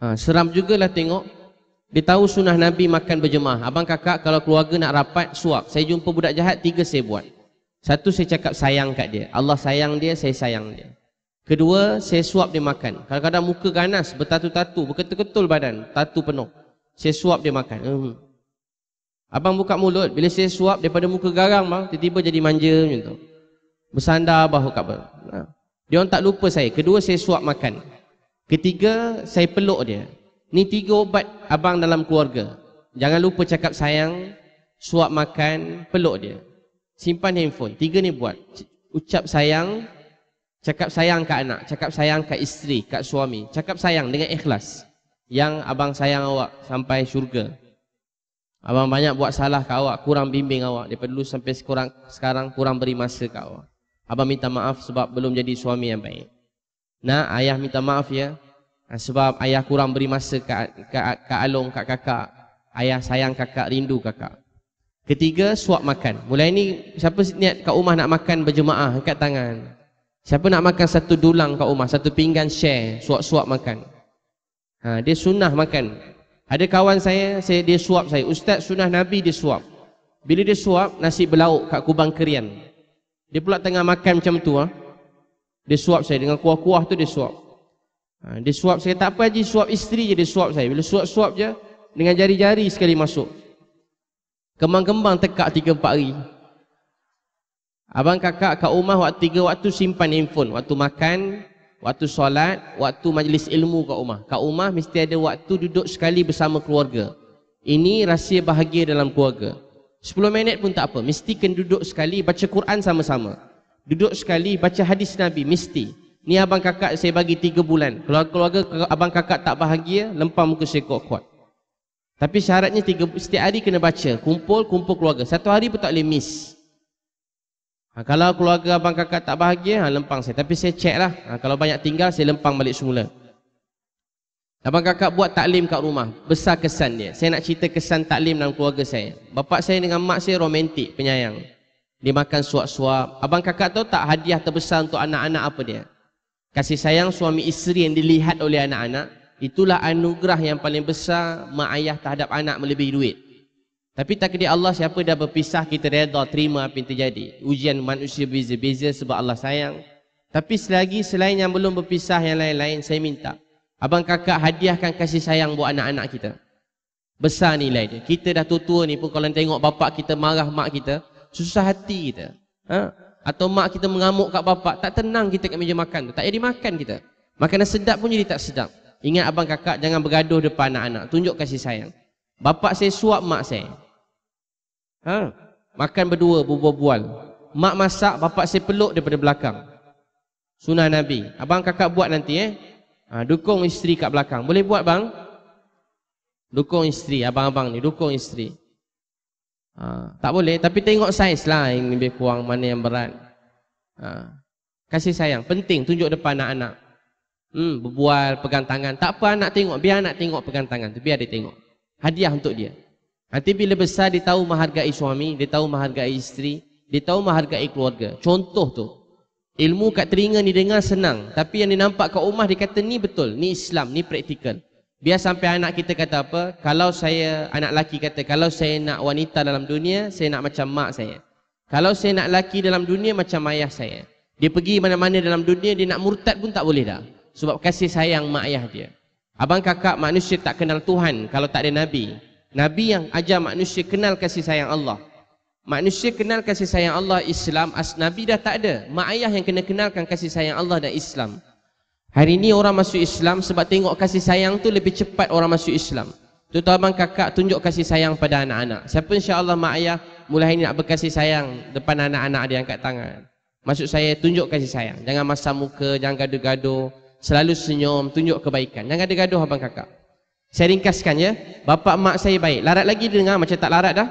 Ha, seram jugalah tengok. Dia tahu sunnah Nabi makan berjemaah. Abang kakak kalau keluarga nak rapat, suap. Saya jumpa budak jahat, tiga saya buat. Satu saya cakap sayang kat dia. Allah sayang dia, saya sayang dia. Kedua, saya suap dia makan. Kadang-kadang muka ganas, bertatu-tatu, berketul-ketul badan, tatu penuh. Saya suap dia makan. Hmm. Abang buka mulut, bila saya suap daripada muka garang bang, tiba-tiba jadi manja macam tu. Bersandar bahu kat bang. Ha. Dia orang tak lupa saya. Kedua, saya suap makan. Ketiga, saya peluk dia. Ni tiga obat abang dalam keluarga. Jangan lupa cakap sayang, suap makan, peluk dia. Simpan handphone. Tiga ni buat. Ucap sayang, Cakap sayang kat anak, cakap sayang kat isteri, kat suami. Cakap sayang dengan ikhlas. Yang abang sayang awak sampai syurga. Abang banyak buat salah kat awak, kurang bimbing awak. Daripada dulu sampai sekurang, sekarang kurang beri masa kat awak. Abang minta maaf sebab belum jadi suami yang baik. Nah, ayah minta maaf ya. Ah, sebab ayah kurang beri masa kat, kat, kat Along, kat kakak. Ayah sayang kakak, rindu kakak. Ketiga, suap makan. Mulai ni, siapa niat kat rumah nak makan berjemaah, angkat tangan. Siapa nak makan satu dulang kat rumah, satu pinggan share, suap-suap makan. Ha, dia sunnah makan. Ada kawan saya, saya dia suap saya. Ustaz sunnah Nabi dia suap. Bila dia suap, nasi berlauk kat kubang kerian. Dia pula tengah makan macam tu. Ha? Dia suap saya dengan kuah-kuah tu dia suap. Ha, dia suap saya, tak apa haji suap isteri je dia suap saya. Bila suap-suap je, dengan jari-jari sekali masuk. Kembang-kembang tekak 3-4 hari. Abang kakak kat rumah waktu tiga waktu simpan handphone. Waktu makan, waktu solat, waktu majlis ilmu kat rumah. Kat rumah mesti ada waktu duduk sekali bersama keluarga. Ini rahsia bahagia dalam keluarga. 10 minit pun tak apa. Mesti kena duduk sekali baca Quran sama-sama. Duduk sekali baca hadis Nabi. Mesti. Ni abang kakak saya bagi 3 bulan. Kalau keluarga abang kakak tak bahagia, lempar muka saya kuat-kuat. Tapi syaratnya tiga, setiap hari kena baca. Kumpul, kumpul keluarga. Satu hari pun tak boleh miss. Ha, kalau keluarga abang kakak tak bahagia, ha, lempang saya. Tapi saya cek lah. Ha, kalau banyak tinggal, saya lempang balik semula. Abang kakak buat taklim kat rumah. Besar kesan dia. Saya nak cerita kesan taklim dalam keluarga saya. Bapak saya dengan mak saya romantik, penyayang. Dia makan suap-suap. Abang kakak tahu tak hadiah terbesar untuk anak-anak apa dia? Kasih sayang suami isteri yang dilihat oleh anak-anak. Itulah anugerah yang paling besar mak ayah terhadap anak melebihi duit. Tapi takdir Allah siapa dah berpisah kita reda terima apa yang terjadi. Ujian manusia beza-beza sebab Allah sayang. Tapi selagi selain yang belum berpisah yang lain-lain saya minta. Abang kakak hadiahkan kasih sayang buat anak-anak kita. Besar nilai dia. Kita dah tua-tua ni pun kalau tengok bapak kita marah mak kita, susah hati kita. Ha? Atau mak kita mengamuk kat bapak, tak tenang kita kat meja makan tu. Tak jadi makan kita. Makanan sedap pun jadi tak sedap. Ingat abang kakak jangan bergaduh depan anak-anak. Tunjuk kasih sayang. Bapak saya suap mak saya. Ha? Makan berdua, berbual-bual. Mak masak, bapak saya peluk daripada belakang. Sunnah Nabi. Abang kakak buat nanti eh. Ha, dukung isteri kat belakang. Boleh buat bang? Dukung isteri, abang-abang ni. Dukung isteri. Ha, tak boleh, tapi tengok saiz lah yang lebih kurang, mana yang berat. Ha, kasih sayang, penting tunjuk depan anak-anak. Hmm, berbual, pegang tangan. Tak apa anak tengok, biar anak tengok pegang tangan tu, biar dia tengok. Hadiah untuk dia. Nanti bila besar dia tahu menghargai suami, dia tahu menghargai isteri, dia tahu menghargai keluarga. Contoh tu. Ilmu kat telinga ni dengar senang, tapi yang dia nampak kat rumah dia kata ni betul, ni Islam, ni praktikal. Biar sampai anak kita kata apa, kalau saya anak laki kata kalau saya nak wanita dalam dunia, saya nak macam mak saya. Kalau saya nak laki dalam dunia macam ayah saya. Dia pergi mana-mana dalam dunia dia nak murtad pun tak boleh dah. Sebab kasih sayang mak ayah dia. Abang kakak manusia tak kenal Tuhan kalau tak ada nabi. Nabi yang ajar manusia kenal kasih sayang Allah. Manusia kenal kasih sayang Allah Islam, as Nabi dah tak ada. Mak ayah yang kena kenalkan kasih sayang Allah dan Islam. Hari ini orang masuk Islam sebab tengok kasih sayang tu lebih cepat orang masuk Islam. Tuan-tuan abang kakak tunjuk kasih sayang pada anak-anak. Siapa insya-Allah mak ayah mulai ini nak berkasih sayang depan anak-anak dia angkat tangan. Maksud saya tunjuk kasih sayang. Jangan masam muka, jangan gaduh-gaduh, selalu senyum, tunjuk kebaikan. Jangan ada gaduh abang kakak. Saya ringkaskan ya. Bapa mak saya baik. Larat lagi dengar macam tak larat dah.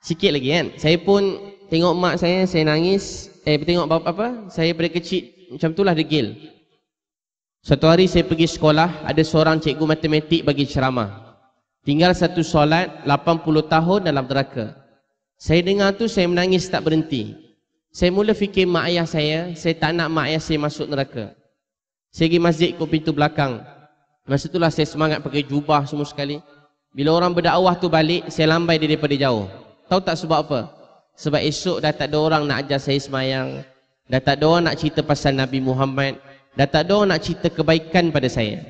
Sikit lagi kan. Saya pun tengok mak saya, saya nangis. Eh tengok bapa apa? Saya pada kecil macam itulah degil. Satu hari saya pergi sekolah, ada seorang cikgu matematik bagi ceramah. Tinggal satu solat, 80 tahun dalam neraka. Saya dengar tu saya menangis tak berhenti. Saya mula fikir mak ayah saya, saya tak nak mak ayah saya masuk neraka. Saya pergi masjid ke pintu belakang. Masa itulah saya semangat pakai jubah semua sekali. Bila orang berdakwah tu balik, saya lambai dia daripada jauh. Tahu tak sebab apa? Sebab esok dah tak ada orang nak ajar saya semayang. Dah tak ada orang nak cerita pasal Nabi Muhammad. Dah tak ada orang nak cerita kebaikan pada saya.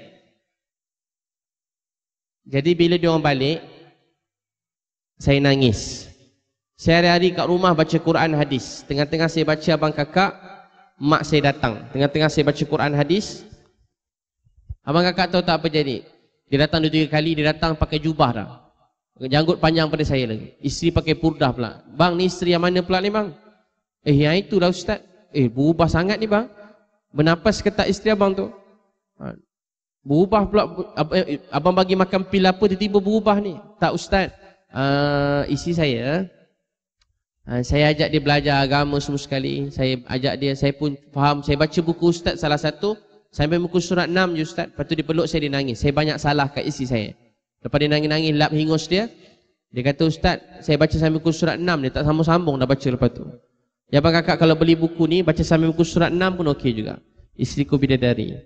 Jadi bila dia orang balik, saya nangis. Saya hari-hari kat rumah baca Quran hadis. Tengah-tengah saya baca abang kakak, mak saya datang. Tengah-tengah saya baca Quran hadis, Abang kakak tahu tak apa jadi? Dia datang dua tiga kali, dia datang pakai jubah dah. Janggut panjang pada saya lagi. Isteri pakai purdah pula. Bang, ni isteri yang mana pula ni bang? Eh, yang itu lah ustaz. Eh, berubah sangat ni bang. Bernapas ke tak isteri abang tu? Ha. Berubah pula. Eh, abang bagi makan pil apa, tiba-tiba berubah ni. Tak ustaz. Uh, isteri saya, uh, saya ajak dia belajar agama semua sekali. Saya ajak dia, saya pun faham. Saya baca buku ustaz salah satu. Sampai muka surat 6 je Ustaz. Lepas tu dia peluk saya, dia nangis. Saya banyak salah kat isi saya. Lepas dia nangis-nangis, lap hingus dia. Dia kata, Ustaz, saya baca sampai muka surat 6. Dia tak sambung-sambung dah baca lepas tu. Ya Abang Kakak kalau beli buku ni, baca sampai muka surat 6 pun okey juga. Isteriku bidadari.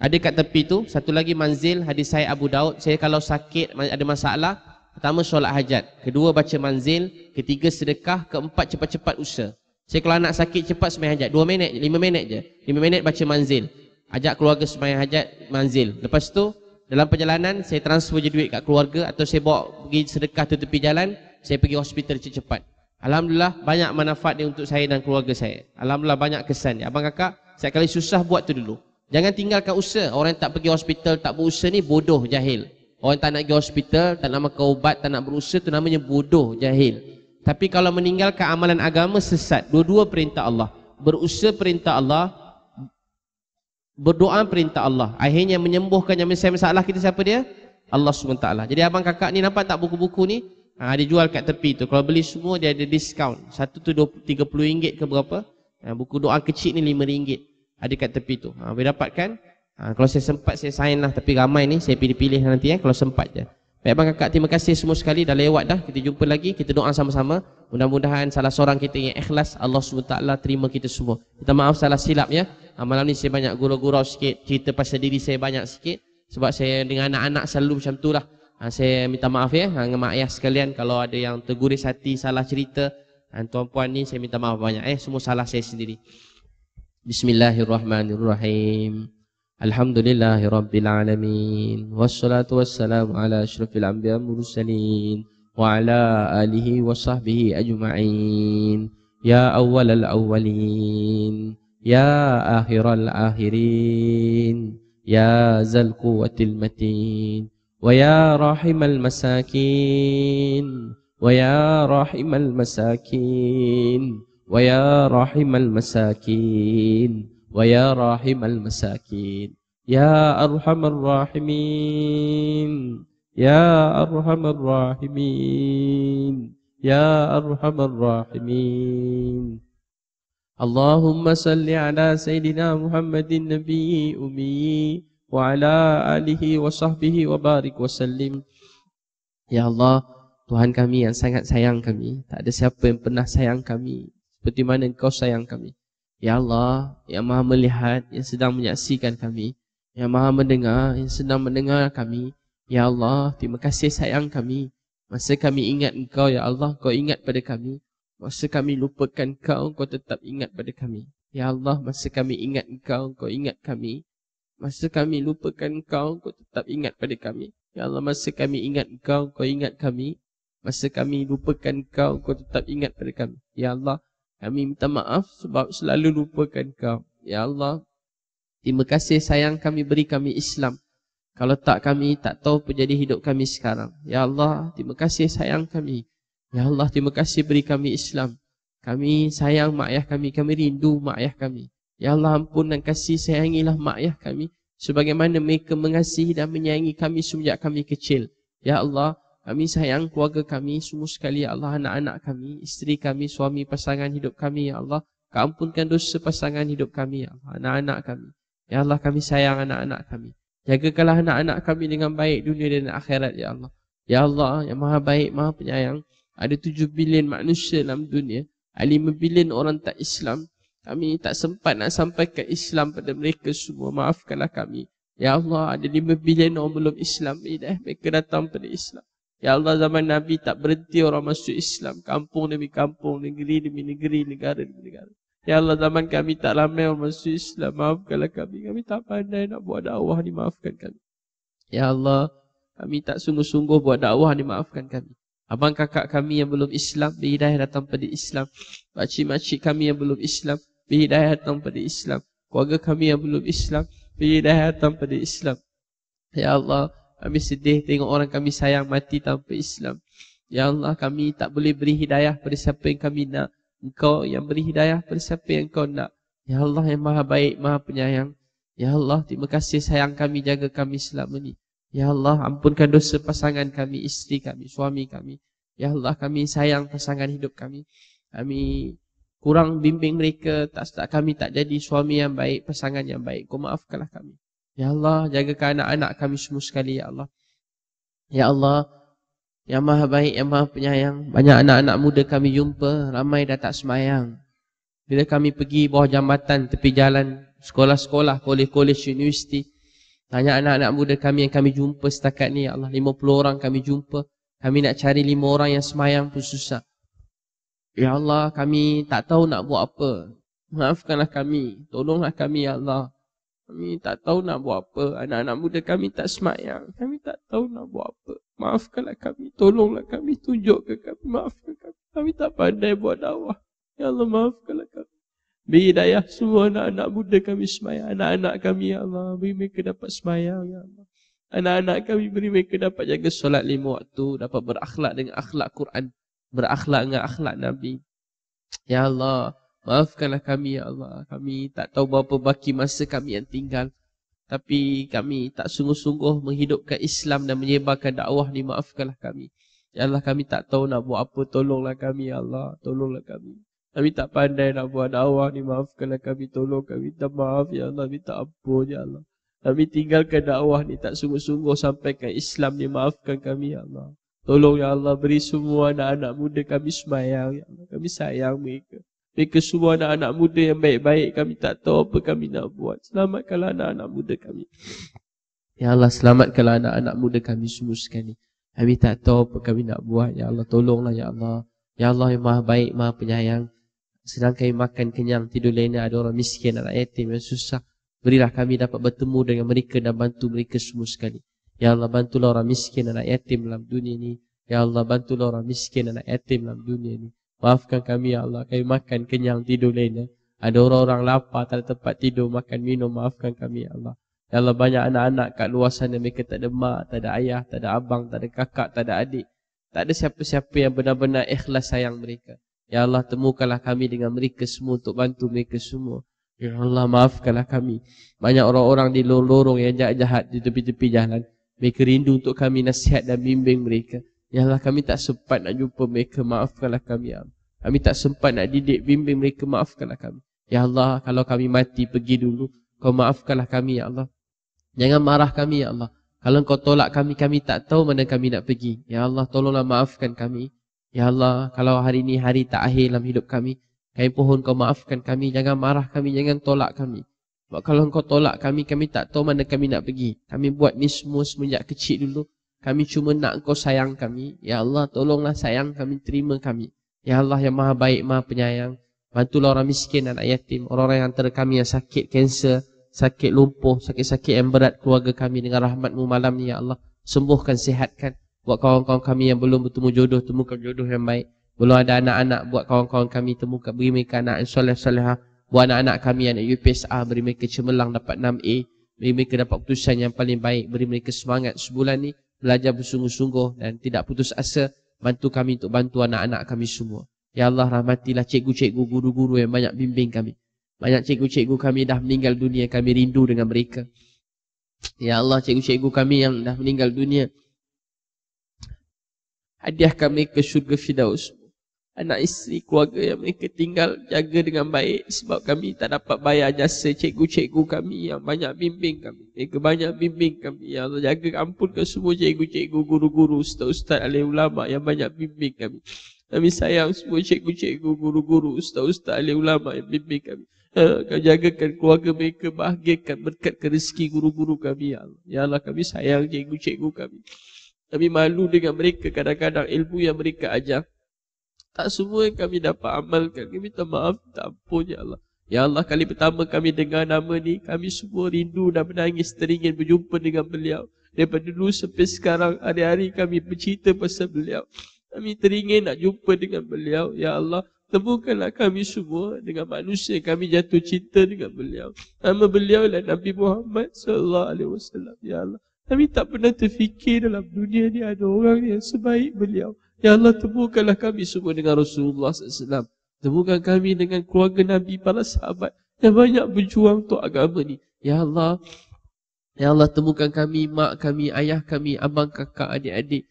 Ada kat tepi tu, satu lagi manzil, hadis saya Abu Daud. Saya kalau sakit, ada masalah, pertama solat hajat. Kedua baca manzil. Ketiga sedekah. Keempat cepat-cepat usaha. Saya kalau anak sakit cepat semai hajat. Dua minit, lima minit je. Lima minit baca manzil ajak keluarga sembahyang hajat manzil. Lepas tu dalam perjalanan saya transfer je duit kat keluarga atau saya bawa pergi sedekah tu tepi jalan, saya pergi hospital cepat-cepat. Alhamdulillah banyak manfaat dia untuk saya dan keluarga saya. Alhamdulillah banyak kesan dia. Abang kakak, saya kali susah buat tu dulu. Jangan tinggalkan usaha. Orang yang tak pergi hospital, tak berusaha ni bodoh, jahil. Orang tak nak pergi hospital, tak nak makan ubat, tak nak berusaha tu namanya bodoh, jahil. Tapi kalau meninggalkan amalan agama sesat, dua-dua perintah Allah. Berusaha perintah Allah, berdoa perintah Allah. Akhirnya menyembuhkan yang menyelesaikan masalah kita siapa dia? Allah SWT. Jadi abang kakak ni nampak tak buku-buku ni? Ha, dia jual kat tepi tu. Kalau beli semua dia ada diskaun. Satu tu RM30 ke berapa? Ha, buku doa kecil ni RM5. Ada kat tepi tu. Ha, boleh dapatkan. Ha, kalau saya sempat saya sign lah. Tapi ramai ni saya pilih-pilih nanti ya. Kalau sempat je. Baik abang kakak terima kasih semua sekali. Dah lewat dah. Kita jumpa lagi. Kita doa sama-sama. Mudah-mudahan salah seorang kita yang ikhlas. Allah SWT terima kita semua. Kita maaf salah silap ya. Ha, malam ni saya banyak gurau-gurau sikit, cerita pasal diri saya banyak sikit sebab saya dengan anak-anak selalu macam tu lah. Ha, saya minta maaf ya ha, dengan mak ayah sekalian kalau ada yang terguris hati, salah cerita. Ha, tuan-puan ni saya minta maaf banyak eh semua salah saya sendiri. Bismillahirrahmanirrahim. Alhamdulillahi Rabbil Alamin Wassalatu wassalamu ala ashrafil anbiya mursalin Wa ala alihi wa sahbihi ajma'in Ya awal al-awwalin يا آخر الآخرين يا ذا القوة المتين ويا راحم المساكين ويا راحم المساكين ويا راحم المساكين ويا راحم المساكين. يا أرحم الراحمين يا أرحم الراحمين يا أرحم الراحمين. اللهم صل على سيدنا محمد النبي أمي وعلى آله وصحبه وبارك وسلم Ya Allah, Tuhan kami yang sangat sayang kami. Tak ada siapa yang pernah sayang kami. Seperti mana engkau sayang kami. Ya Allah yang maha melihat yang sedang menyaksikan kami Yang maha mendengar yang sedang mendengar kami Ya Allah terima kasih sayang kami Masa kami ingat engkau ya Allah kau ingat pada kami Masa kami lupakan kau kau tetap ingat pada kami Ya Allah masa kami ingat engkau kau ingat kami Masa kami lupakan kau kau tetap ingat pada kami Ya Allah masa kami ingat engkau kau ingat kami Masa kami lupakan kau kau tetap ingat pada kami Ya Allah kami minta maaf sebab selalu lupakan kau. Ya Allah, terima kasih sayang kami beri kami Islam. Kalau tak kami, tak tahu apa jadi hidup kami sekarang. Ya Allah, terima kasih sayang kami. Ya Allah, terima kasih beri kami Islam. Kami sayang mak ayah kami, kami rindu mak ayah kami. Ya Allah, ampun dan kasih sayangilah mak ayah kami. Sebagaimana mereka mengasihi dan menyayangi kami semenjak kami kecil. Ya Allah, kami sayang keluarga kami semua sekali ya Allah anak-anak kami, isteri kami, suami pasangan hidup kami ya Allah. Kampunkan dosa pasangan hidup kami ya Allah, anak-anak kami. Ya Allah kami sayang anak-anak kami. Jagakanlah anak-anak kami dengan baik dunia dan akhirat ya Allah. Ya Allah yang maha baik, maha penyayang. Ada tujuh bilion manusia dalam dunia. Ada lima bilion orang tak Islam. Kami tak sempat nak sampai ke Islam pada mereka semua. Maafkanlah kami. Ya Allah ada lima bilion orang belum Islam. Eh, mereka datang pada Islam. Ya Allah zaman Nabi tak berhenti orang masuk Islam. Kampung demi kampung, negeri demi negeri, negara demi negara. Ya Allah zaman kami tak ramai orang masuk Islam. Maafkanlah kami. Kami tak pandai nak buat dakwah ni. Maafkan kami. Ya Allah kami tak sungguh-sungguh buat dakwah ni. Maafkan kami. Abang kakak kami yang belum Islam, berhidayah datang pada Islam. Pakcik-makcik kami yang belum Islam, berhidayah datang pada Islam. Keluarga kami yang belum Islam, berhidayah datang pada Islam. Ya Allah, kami sedih tengok orang kami sayang mati tanpa Islam. Ya Allah kami tak boleh beri hidayah pada siapa yang kami nak. Engkau yang beri hidayah pada siapa yang kau nak. Ya Allah yang maha baik, maha penyayang. Ya Allah terima kasih sayang kami jaga kami selama ni. Ya Allah ampunkan dosa pasangan kami, isteri kami, suami kami. Ya Allah kami sayang pasangan hidup kami. Kami kurang bimbing mereka, tak tak kami tak jadi suami yang baik, pasangan yang baik. Kau maafkanlah kami. Ya Allah, jagakan anak-anak kami semua sekali, Ya Allah. Ya Allah, yang maha baik, yang maha penyayang. Banyak anak-anak muda kami jumpa, ramai dah tak semayang. Bila kami pergi bawah jambatan, tepi jalan, sekolah-sekolah, kolej-kolej, universiti. Banyak anak-anak muda kami yang kami jumpa setakat ni, Ya Allah. 50 orang kami jumpa. Kami nak cari 5 orang yang semayang pun susah. Ya Allah, kami tak tahu nak buat apa. Maafkanlah kami. Tolonglah kami, Ya Allah. Kami tak tahu nak buat apa. Anak-anak muda kami tak semayang. Kami tak tahu nak buat apa. Maafkanlah kami. Tolonglah kami. Tunjuk ke kami. Maafkan kami. Kami tak pandai buat dakwah. Ya Allah maafkanlah kami. Beri hidayah semua anak-anak muda kami semayang. Anak-anak kami ya Allah. Beri mereka dapat semayang ya Allah. Anak-anak kami beri mereka dapat jaga solat lima waktu. Dapat berakhlak dengan akhlak Quran. Berakhlak dengan akhlak Nabi. Ya Allah. Maafkanlah kami ya Allah. Kami tak tahu berapa baki masa kami yang tinggal. Tapi kami tak sungguh-sungguh menghidupkan Islam dan menyebarkan dakwah ni. Maafkanlah kami. Ya Allah kami tak tahu nak buat apa. Tolonglah kami ya Allah. Tolonglah kami. Kami tak pandai nak buat dakwah ni. Maafkanlah kami. Tolong kami. Minta maaf ya Allah. Minta ampun ya Allah. Kami tinggalkan dakwah ni. Tak sungguh-sungguh sampaikan Islam ni. Maafkan kami ya Allah. Tolong ya Allah. Beri semua anak-anak muda kami semayang ya Allah. Kami sayang mereka. Mereka semua anak-anak muda yang baik-baik Kami tak tahu apa kami nak buat Selamatkanlah anak-anak muda kami Ya Allah selamatkanlah anak-anak muda kami semua sekali Kami tak tahu apa kami nak buat Ya Allah tolonglah Ya Allah Ya Allah yang maha baik, maha penyayang Sedang kami makan kenyang Tidur lena ada orang miskin, anak yatim yang susah Berilah kami dapat bertemu dengan mereka dan bantu mereka semua sekali. Ya Allah bantulah orang miskin anak yatim dalam dunia ini. Ya Allah bantulah orang miskin anak yatim dalam dunia ini. Maafkan kami ya Allah. Kami makan kenyang tidur lena. Ada orang-orang lapar tak ada tempat tidur makan minum. Maafkan kami ya Allah. Ya Allah banyak anak-anak kat luar sana mereka tak ada mak, tak ada ayah, tak ada abang, tak ada kakak, tak ada adik. Tak ada siapa-siapa yang benar-benar ikhlas sayang mereka. Ya Allah temukanlah kami dengan mereka semua untuk bantu mereka semua. Ya Allah maafkanlah kami. Banyak orang-orang di lorong-lorong yang jahat-jahat di tepi-tepi jalan. Mereka rindu untuk kami nasihat dan bimbing mereka. Ya Allah kami tak sempat nak jumpa mereka. Maafkanlah kami ya. Kami tak sempat nak didik bimbing mereka. Maafkanlah kami. Ya Allah kalau kami mati pergi dulu. Kau maafkanlah kami ya Allah. Jangan marah kami ya Allah. Kalau kau tolak kami, kami tak tahu mana kami nak pergi. Ya Allah, tolonglah maafkan kami. Ya Allah, kalau hari ini hari tak akhir dalam hidup kami, kami pohon kau maafkan kami. Jangan marah kami, jangan tolak kami. Sebab kalau kau tolak kami, kami tak tahu mana kami nak pergi. Kami buat ni semua semenjak kecil dulu. Kami cuma nak kau sayang kami. Ya Allah, tolonglah sayang kami, terima kami. Ya Allah yang maha baik, maha penyayang. Bantulah orang miskin, anak yatim. Orang-orang yang antara kami yang sakit, kanser sakit lumpuh, sakit-sakit yang berat keluarga kami dengan rahmatmu malam ni ya Allah. Sembuhkan, sihatkan. Buat kawan-kawan kami yang belum bertemu jodoh, temukan jodoh yang baik. Belum ada anak-anak, buat kawan-kawan kami temukan, beri mereka anak yang soleh-soleha. Buat anak-anak kami yang UPSA, beri mereka cemerlang dapat 6A. Beri mereka dapat putusan yang paling baik. Beri mereka semangat sebulan ni. Belajar bersungguh-sungguh dan tidak putus asa. Bantu kami untuk bantu anak-anak kami semua. Ya Allah rahmatilah cikgu-cikgu, guru-guru yang banyak bimbing kami. Banyak cikgu-cikgu kami dah meninggal dunia, kami rindu dengan mereka. Ya Allah, cikgu-cikgu kami yang dah meninggal dunia. Hadiah kami ke syurga Fidaus. Anak isteri, keluarga yang mereka tinggal, jaga dengan baik. Sebab kami tak dapat bayar jasa cikgu-cikgu kami yang banyak bimbing kami. Mereka banyak bimbing kami. Ya Allah, jaga ampun ke semua cikgu-cikgu, guru-guru, ustaz-ustaz, alim ulama yang banyak bimbing kami. Kami sayang semua cikgu-cikgu, guru-guru, ustaz-ustaz, alim ulama yang bimbing kami. Eh, kau jagakan keluarga mereka bahagiakan berkat ke rezeki guru-guru kami ya Allah. Ya Allah kami sayang cikgu-cikgu kami. Kami malu dengan mereka kadang-kadang ilmu yang mereka ajar. Tak semua yang kami dapat amalkan. Kami minta maaf, tak ampun ya Allah. Ya Allah kali pertama kami dengar nama ni, kami semua rindu dan menangis teringin berjumpa dengan beliau. Daripada dulu sampai sekarang, hari-hari kami bercerita pasal beliau. Kami teringin nak jumpa dengan beliau. Ya Allah, temukanlah kami semua dengan manusia kami jatuh cinta dengan beliau. Nama beliau adalah Nabi Muhammad wasallam. Ya Allah, kami tak pernah terfikir dalam dunia ni ada orang yang sebaik beliau. Ya Allah, temukanlah kami semua dengan Rasulullah SAW. Temukan kami dengan keluarga Nabi, para sahabat yang banyak berjuang untuk agama ni. Ya Allah, Ya Allah, temukan kami, mak kami, ayah kami, abang, kakak, adik-adik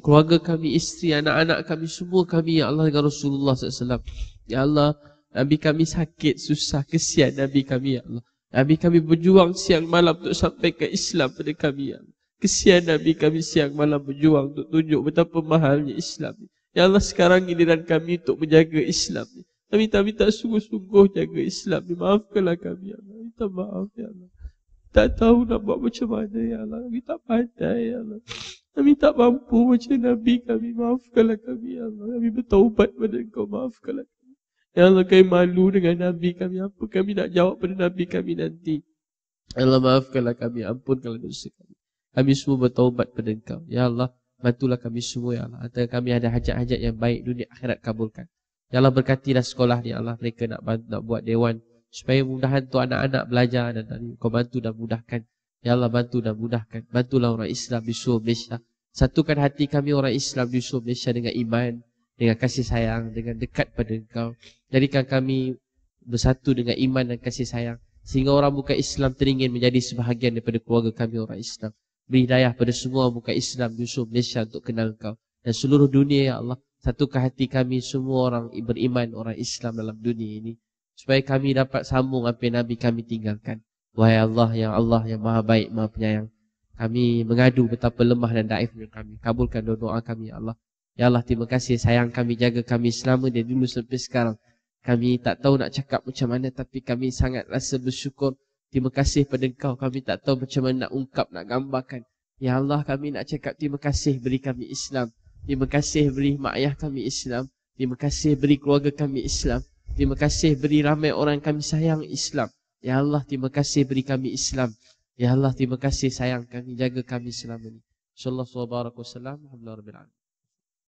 keluarga kami, isteri, anak-anak kami, semua kami, Ya Allah, dengan Rasulullah SAW. Ya Allah, Nabi kami sakit, susah, kesian Nabi kami, Ya Allah. Nabi kami berjuang siang malam untuk sampai ke Islam pada kami. Kesian Nabi kami siang malam berjuang untuk tunjuk betapa mahalnya Islam. Ya Allah, sekarang giliran kami untuk menjaga Islam. Kami tak sungguh-sungguh jaga Islam. Maafkanlah kami, Ya Allah. Minta maaf, Ya Allah. Tak tahu nak buat macam mana, Ya Allah. Kami tak pandai, Ya Allah. Kami tak mampu macam Nabi kami. Maafkanlah kami, Ya Allah. Kami bertaubat pada engkau. Maafkanlah kami. Ya Allah, kami malu dengan Nabi kami. Apa kami nak jawab pada Nabi kami nanti? Ya Allah, maafkanlah kami. Ampunkanlah dosa kami. Kami semua bertaubat pada engkau. Ya Allah, bantulah kami semua, Ya Allah. Antara kami ada hajat-hajat yang baik dunia akhirat kabulkan. Ya Allah, berkatilah sekolah ni, Ya Allah. Mereka nak, nak buat dewan. Supaya mudahan tu anak-anak belajar dan kau bantu dan mudahkan. Ya Allah bantu dan mudahkan. Bantulah orang Islam di seluruh Malaysia. Satukan hati kami orang Islam di seluruh Malaysia dengan iman, dengan kasih sayang, dengan dekat pada engkau. Jadikan kami bersatu dengan iman dan kasih sayang. Sehingga orang bukan Islam teringin menjadi sebahagian daripada keluarga kami orang Islam. Beri daya pada semua bukan Islam di seluruh Malaysia untuk kenal engkau. Dan seluruh dunia ya Allah. Satukan hati kami semua orang beriman, orang Islam dalam dunia ini. Supaya kami dapat sambung apa yang Nabi kami tinggalkan. Wahai Allah yang Allah yang maha baik, maha penyayang. Kami mengadu betapa lemah dan daifnya kami. Kabulkan doa kami ya Allah. Ya Allah terima kasih sayang kami jaga kami selama dari dulu sampai sekarang. Kami tak tahu nak cakap macam mana tapi kami sangat rasa bersyukur. Terima kasih pada engkau. Kami tak tahu macam mana nak ungkap, nak gambarkan. Ya Allah kami nak cakap terima kasih beri kami Islam. Terima kasih beri mak ayah kami Islam. Terima kasih beri keluarga kami Islam. Terima kasih beri ramai orang kami sayang Islam. Ya Allah, terima kasih beri kami Islam. Ya Allah, terima kasih sayang kami, jaga kami selama ini. InsyaAllah, alaihi wasallam. Alhamdulillah, Rabbil Alamin.